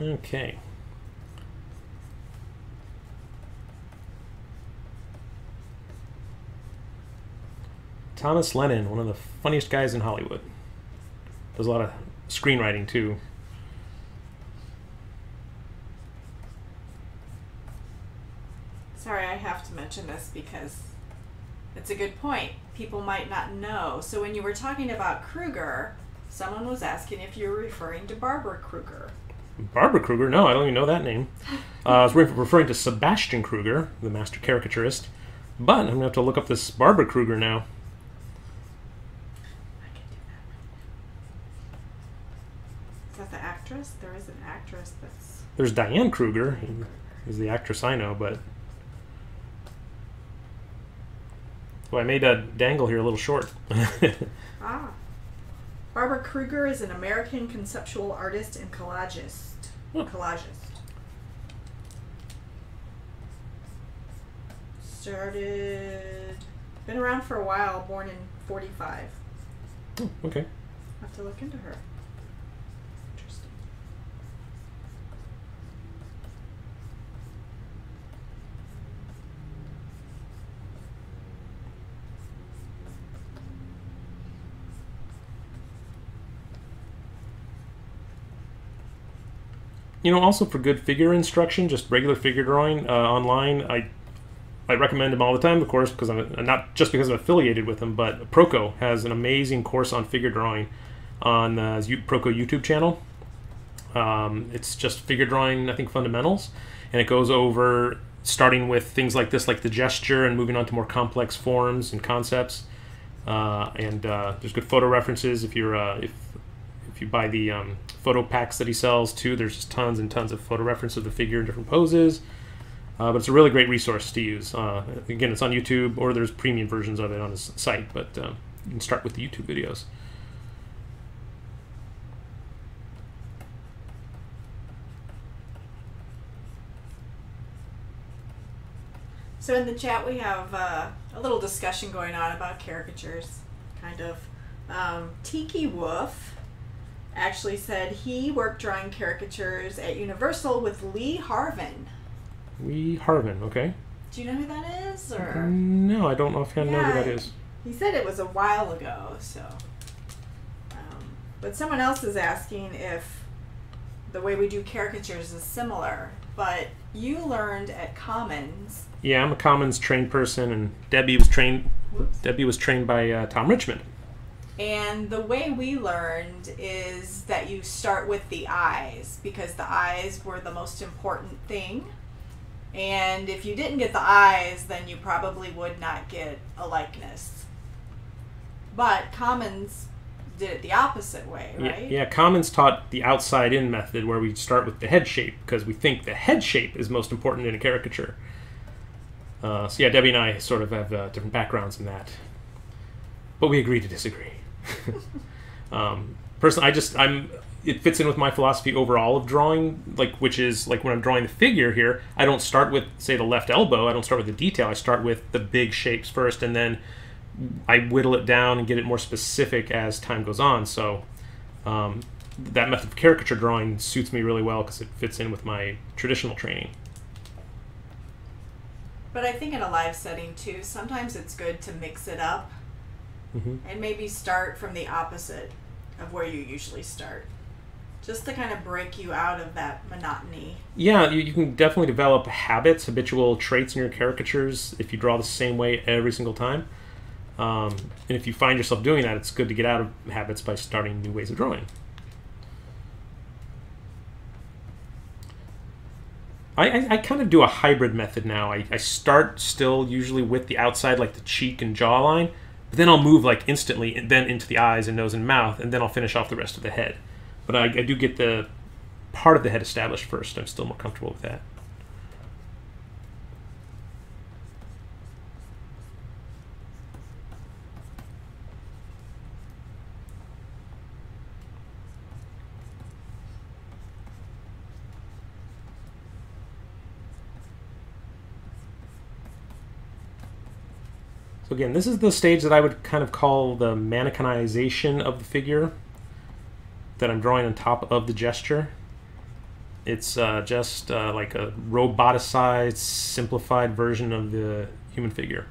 [SPEAKER 1] Okay. Thomas Lennon, one of the funniest guys in Hollywood. Does a lot of screenwriting too.
[SPEAKER 2] Sorry, I have to mention this because it's a good point. People might not know. So when you were talking about Kruger, someone was asking if you were referring to Barbara Kruger.
[SPEAKER 1] Barbara Kruger? No, I don't even know that name. Uh, I was re- referring to Sebastian Kruger, the master caricaturist. But I'm going to have to look up this Barbara Kruger now.
[SPEAKER 2] I can do that. Is that the actress? There is an actress that's.
[SPEAKER 1] There's Diane Kruger, is the actress I know, but. Well, I made a dangle here a little short.
[SPEAKER 2] Ah. Barbara Kruger is an American conceptual artist and collagist. Collagist. Started. Been around for a while, born in 45.
[SPEAKER 1] Oh, okay.
[SPEAKER 2] have to look into her. Interesting.
[SPEAKER 1] You know, also for good figure instruction, just regular figure drawing uh, online, I I recommend them all the time, of course, because I'm not just because I'm affiliated with them, but Proko has an amazing course on figure drawing on the his Proko YouTube channel. Um, it's just figure drawing, I think, fundamentals, and it goes over starting with things like this, like the gesture, and moving on to more complex forms and concepts. Uh, and uh, there's good photo references if you're uh, if if you buy the um, photo packs that he sells too. There's just tons and tons of photo references of the figure in different poses. Uh, but it's a really great resource to use. Uh, again, it's on YouTube, or there's premium versions of it on his site. But uh, you can start with the YouTube videos.
[SPEAKER 2] So in the chat we have uh, a little discussion going on about caricatures, kind of. Um, Tiki Wolf actually said he worked drawing caricatures at Universal with Lee Harvin.
[SPEAKER 1] Lee Harvin, okay.
[SPEAKER 2] Do you know who that is? Or
[SPEAKER 1] No, I don't know if I know who that is.
[SPEAKER 2] He said it was a while ago. So, um, but someone else is asking if the way we do caricatures is similar. But you learned at Commons.
[SPEAKER 1] Yeah, I'm a Commons trained person, and Debbie was trained.
[SPEAKER 2] Whoops.
[SPEAKER 1] Debbie was trained by uh, Tom Richmond.
[SPEAKER 2] And the way we learned is that you start with the eyes because the eyes were the most important thing. And if you didn't get the eyes, then you probably would not get a likeness. But Commons did it the opposite way,
[SPEAKER 1] Yeah,
[SPEAKER 2] right?
[SPEAKER 1] Yeah, Commons taught the outside in method where we start with the head shape because we think the head shape is most important in a caricature. Uh, so, yeah, Debbie and I sort of have uh, different backgrounds in that. but we agree to disagree. um, personally, I just I'm it fits in with my philosophy overall of drawing, like which is like when I'm drawing the figure here, I don't start with say the left elbow. I don't start with the detail. I start with the big shapes first, and then I whittle it down and get it more specific as time goes on. So um, that method of caricature drawing suits me really well because it fits in with my traditional training.
[SPEAKER 2] But I think in a live setting too, sometimes it's good to mix it up
[SPEAKER 1] hmm
[SPEAKER 2] and maybe start from the opposite of where you usually start. Just to kind of break you out of that monotony.
[SPEAKER 1] Yeah, you, you can definitely develop habits, habitual traits in your caricatures if you draw the same way every single time. Um, and if you find yourself doing that, it's good to get out of habits by starting new ways of drawing. I, I, I kind of do a hybrid method now. I, I start still usually with the outside, like the cheek and jawline, but then I'll move like instantly and then into the eyes and nose and mouth, and then I'll finish off the rest of the head. But I, I do get the part of the head established first. I'm still more comfortable with that. So again, this is the stage that I would kind of call the mannequinization of the figure that I'm drawing on top of the gesture. It's uh, just uh, like a roboticized, simplified version of the human figure.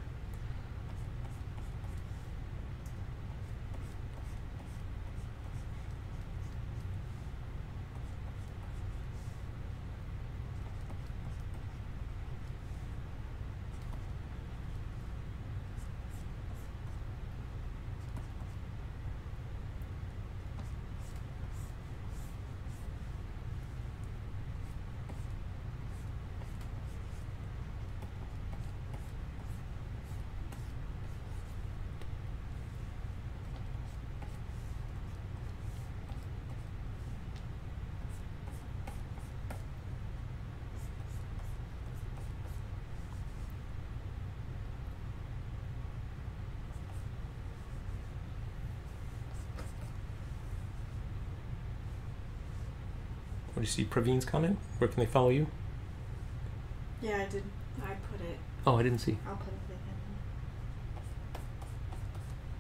[SPEAKER 1] You see? Praveen's comment? Where can they follow you?
[SPEAKER 2] Yeah, I did. I put it.
[SPEAKER 1] Oh, I didn't see.
[SPEAKER 2] I'll put it in.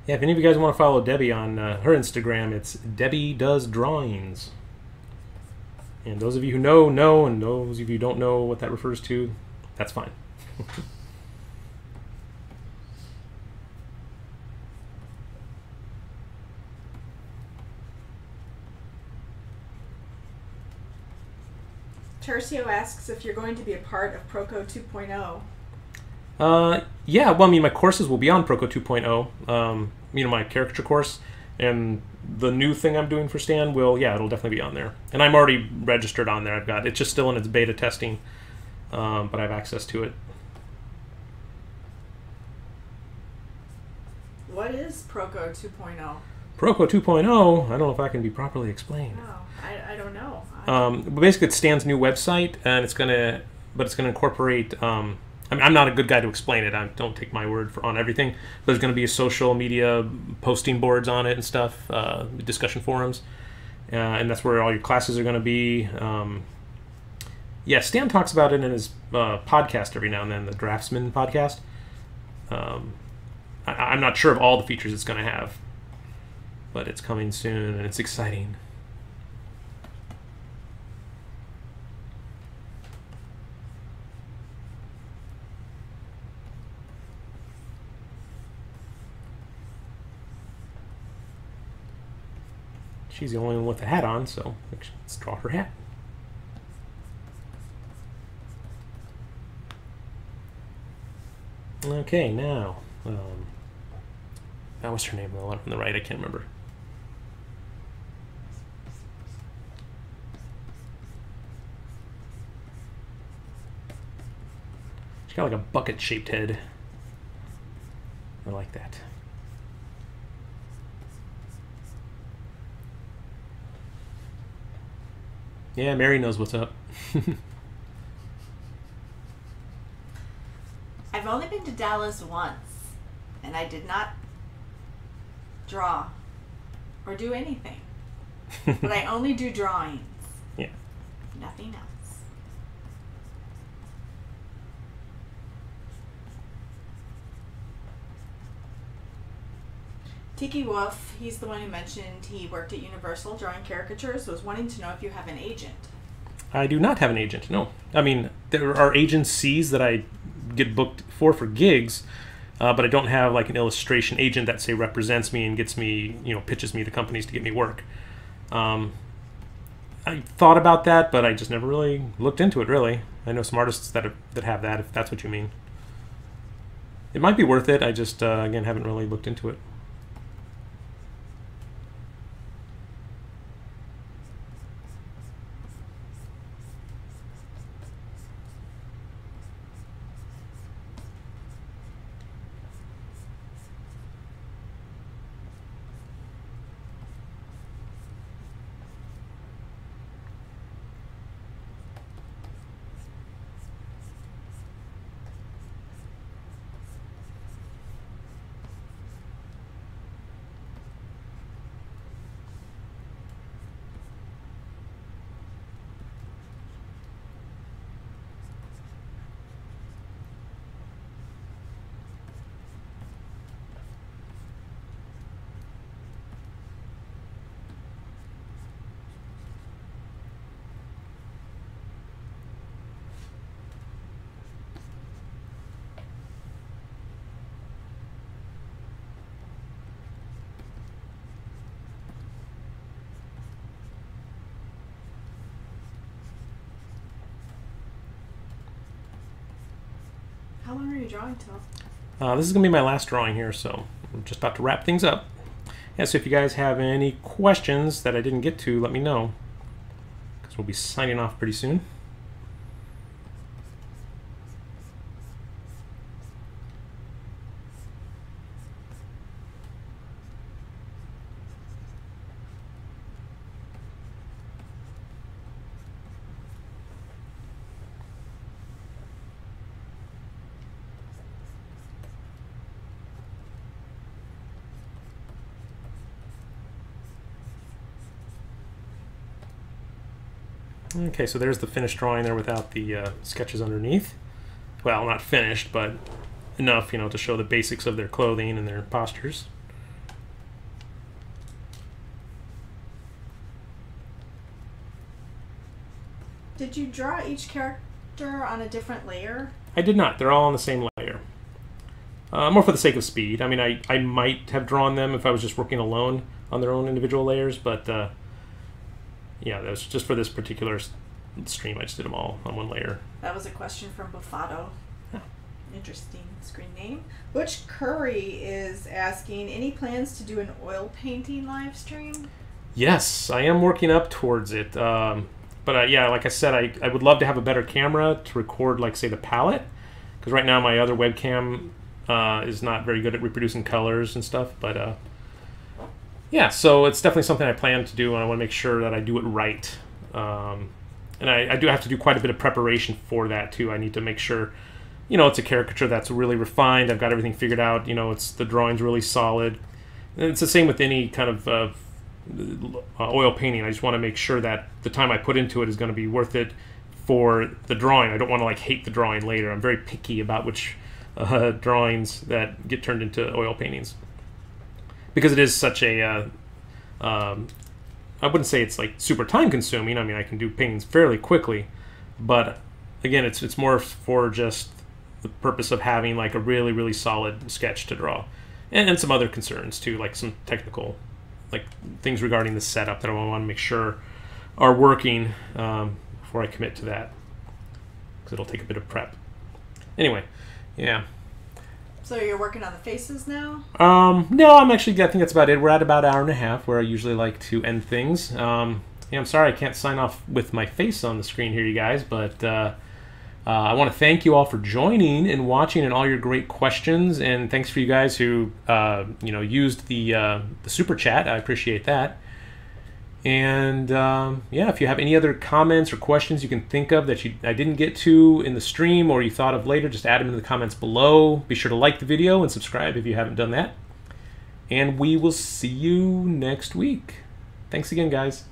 [SPEAKER 1] Yeah, if any of you guys want to follow Debbie on uh, her Instagram, it's Debbie Does Drawings. And those of you who know, know, and those of you who don't know what that refers to, that's fine.
[SPEAKER 2] Tercio asks if you're going to be a part of Proko 2.0.
[SPEAKER 1] Uh, yeah, well, I mean, my courses will be on Proko 2.0. Um, you know, my caricature course, and the new thing I'm doing for Stan will, yeah, it'll definitely be on there. And I'm already registered on there. I've got it's just still in its beta testing, um, but I have access to it.
[SPEAKER 2] What is Proko 2.0?
[SPEAKER 1] Proko 2.0, I don't know if I can be properly explained.
[SPEAKER 2] No, I, I don't know.
[SPEAKER 1] Um, but basically, it's Stan's new website, and it's gonna, but it's gonna incorporate. Um, I I'm not a good guy to explain it. I don't take my word for on everything. There's gonna be a social media posting boards on it and stuff, uh, discussion forums, uh, and that's where all your classes are gonna be. Um, yeah, Stan talks about it in his uh, podcast every now and then, the Draftsmen podcast. Um, I, I'm not sure of all the features it's gonna have, but it's coming soon, and it's exciting. She's the only one with a hat on, so let's draw her hat. Okay, now, um, that was her name. The one on the right, I can't remember. She's got like a bucket-shaped head. I like that. Yeah, Mary knows what's up.
[SPEAKER 2] I've only been to Dallas once, and I did not draw or do anything. but I only do drawings.
[SPEAKER 1] Yeah.
[SPEAKER 2] Nothing else. Tiki Wolf, he's the one who mentioned he worked at Universal drawing caricatures, was wanting to know if you have an agent.
[SPEAKER 1] I do not have an agent. No, I mean there are agencies that I get booked for for gigs, uh, but I don't have like an illustration agent that say represents me and gets me, you know, pitches me to companies to get me work. Um, I thought about that, but I just never really looked into it. Really, I know some artists that have, that have that. If that's what you mean, it might be worth it. I just uh, again haven't really looked into it.
[SPEAKER 2] How long are you
[SPEAKER 1] Uh, this is going to be my last drawing here, so I'm just about to wrap things up. Yeah, so if you guys have any questions that I didn't get to, let me know. Because we'll be signing off pretty soon. Okay, so there's the finished drawing there without the uh, sketches underneath. Well, not finished, but enough, you know, to show the basics of their clothing and their postures.
[SPEAKER 2] Did you draw each character on a different layer?
[SPEAKER 1] I did not. They're all on the same layer. Uh, more for the sake of speed. I mean, I, I might have drawn them if I was just working alone on their own individual layers, but uh, yeah, that was just for this particular stream. I just did them all on one layer.
[SPEAKER 2] That was a question from Buffado. Interesting screen name. Butch Curry is asking, any plans to do an oil painting live stream?
[SPEAKER 1] Yes, I am working up towards it. Um, but uh, yeah, like I said, I, I would love to have a better camera to record, like, say, the palette. Because right now my other webcam uh, is not very good at reproducing colors and stuff. But uh, yeah, so it's definitely something I plan to do, and I want to make sure that I do it right. Um, and I, I, do have to do quite a bit of preparation for that too. I need to make sure, you know, it's a caricature that's really refined. I've got everything figured out. You know, it's the drawing's really solid. And it's the same with any kind of uh, oil painting. I just want to make sure that the time I put into it is going to be worth it for the drawing. I don't want to like hate the drawing later. I'm very picky about which uh, drawings that get turned into oil paintings because it is such a. Uh, um, I wouldn't say it's like super time consuming. I mean, I can do paintings fairly quickly, but again, it's it's more for just the purpose of having like a really really solid sketch to draw, and, and some other concerns too, like some technical, like things regarding the setup that I want to make sure are working um, before I commit to that, because it'll take a bit of prep. Anyway, yeah.
[SPEAKER 2] So you're working on the faces now?
[SPEAKER 1] Um, no, I'm actually. I think that's about it. We're at about an hour and a half, where I usually like to end things. Um, yeah, I'm sorry I can't sign off with my face on the screen here, you guys, but uh, uh, I want to thank you all for joining and watching, and all your great questions. And thanks for you guys who uh, you know used the uh, the super chat. I appreciate that. And um, yeah, if you have any other comments or questions you can think of that you, I didn't get to in the stream or you thought of later, just add them in the comments below. Be sure to like the video and subscribe if you haven't done that. and we will see you next week. Thanks again, guys.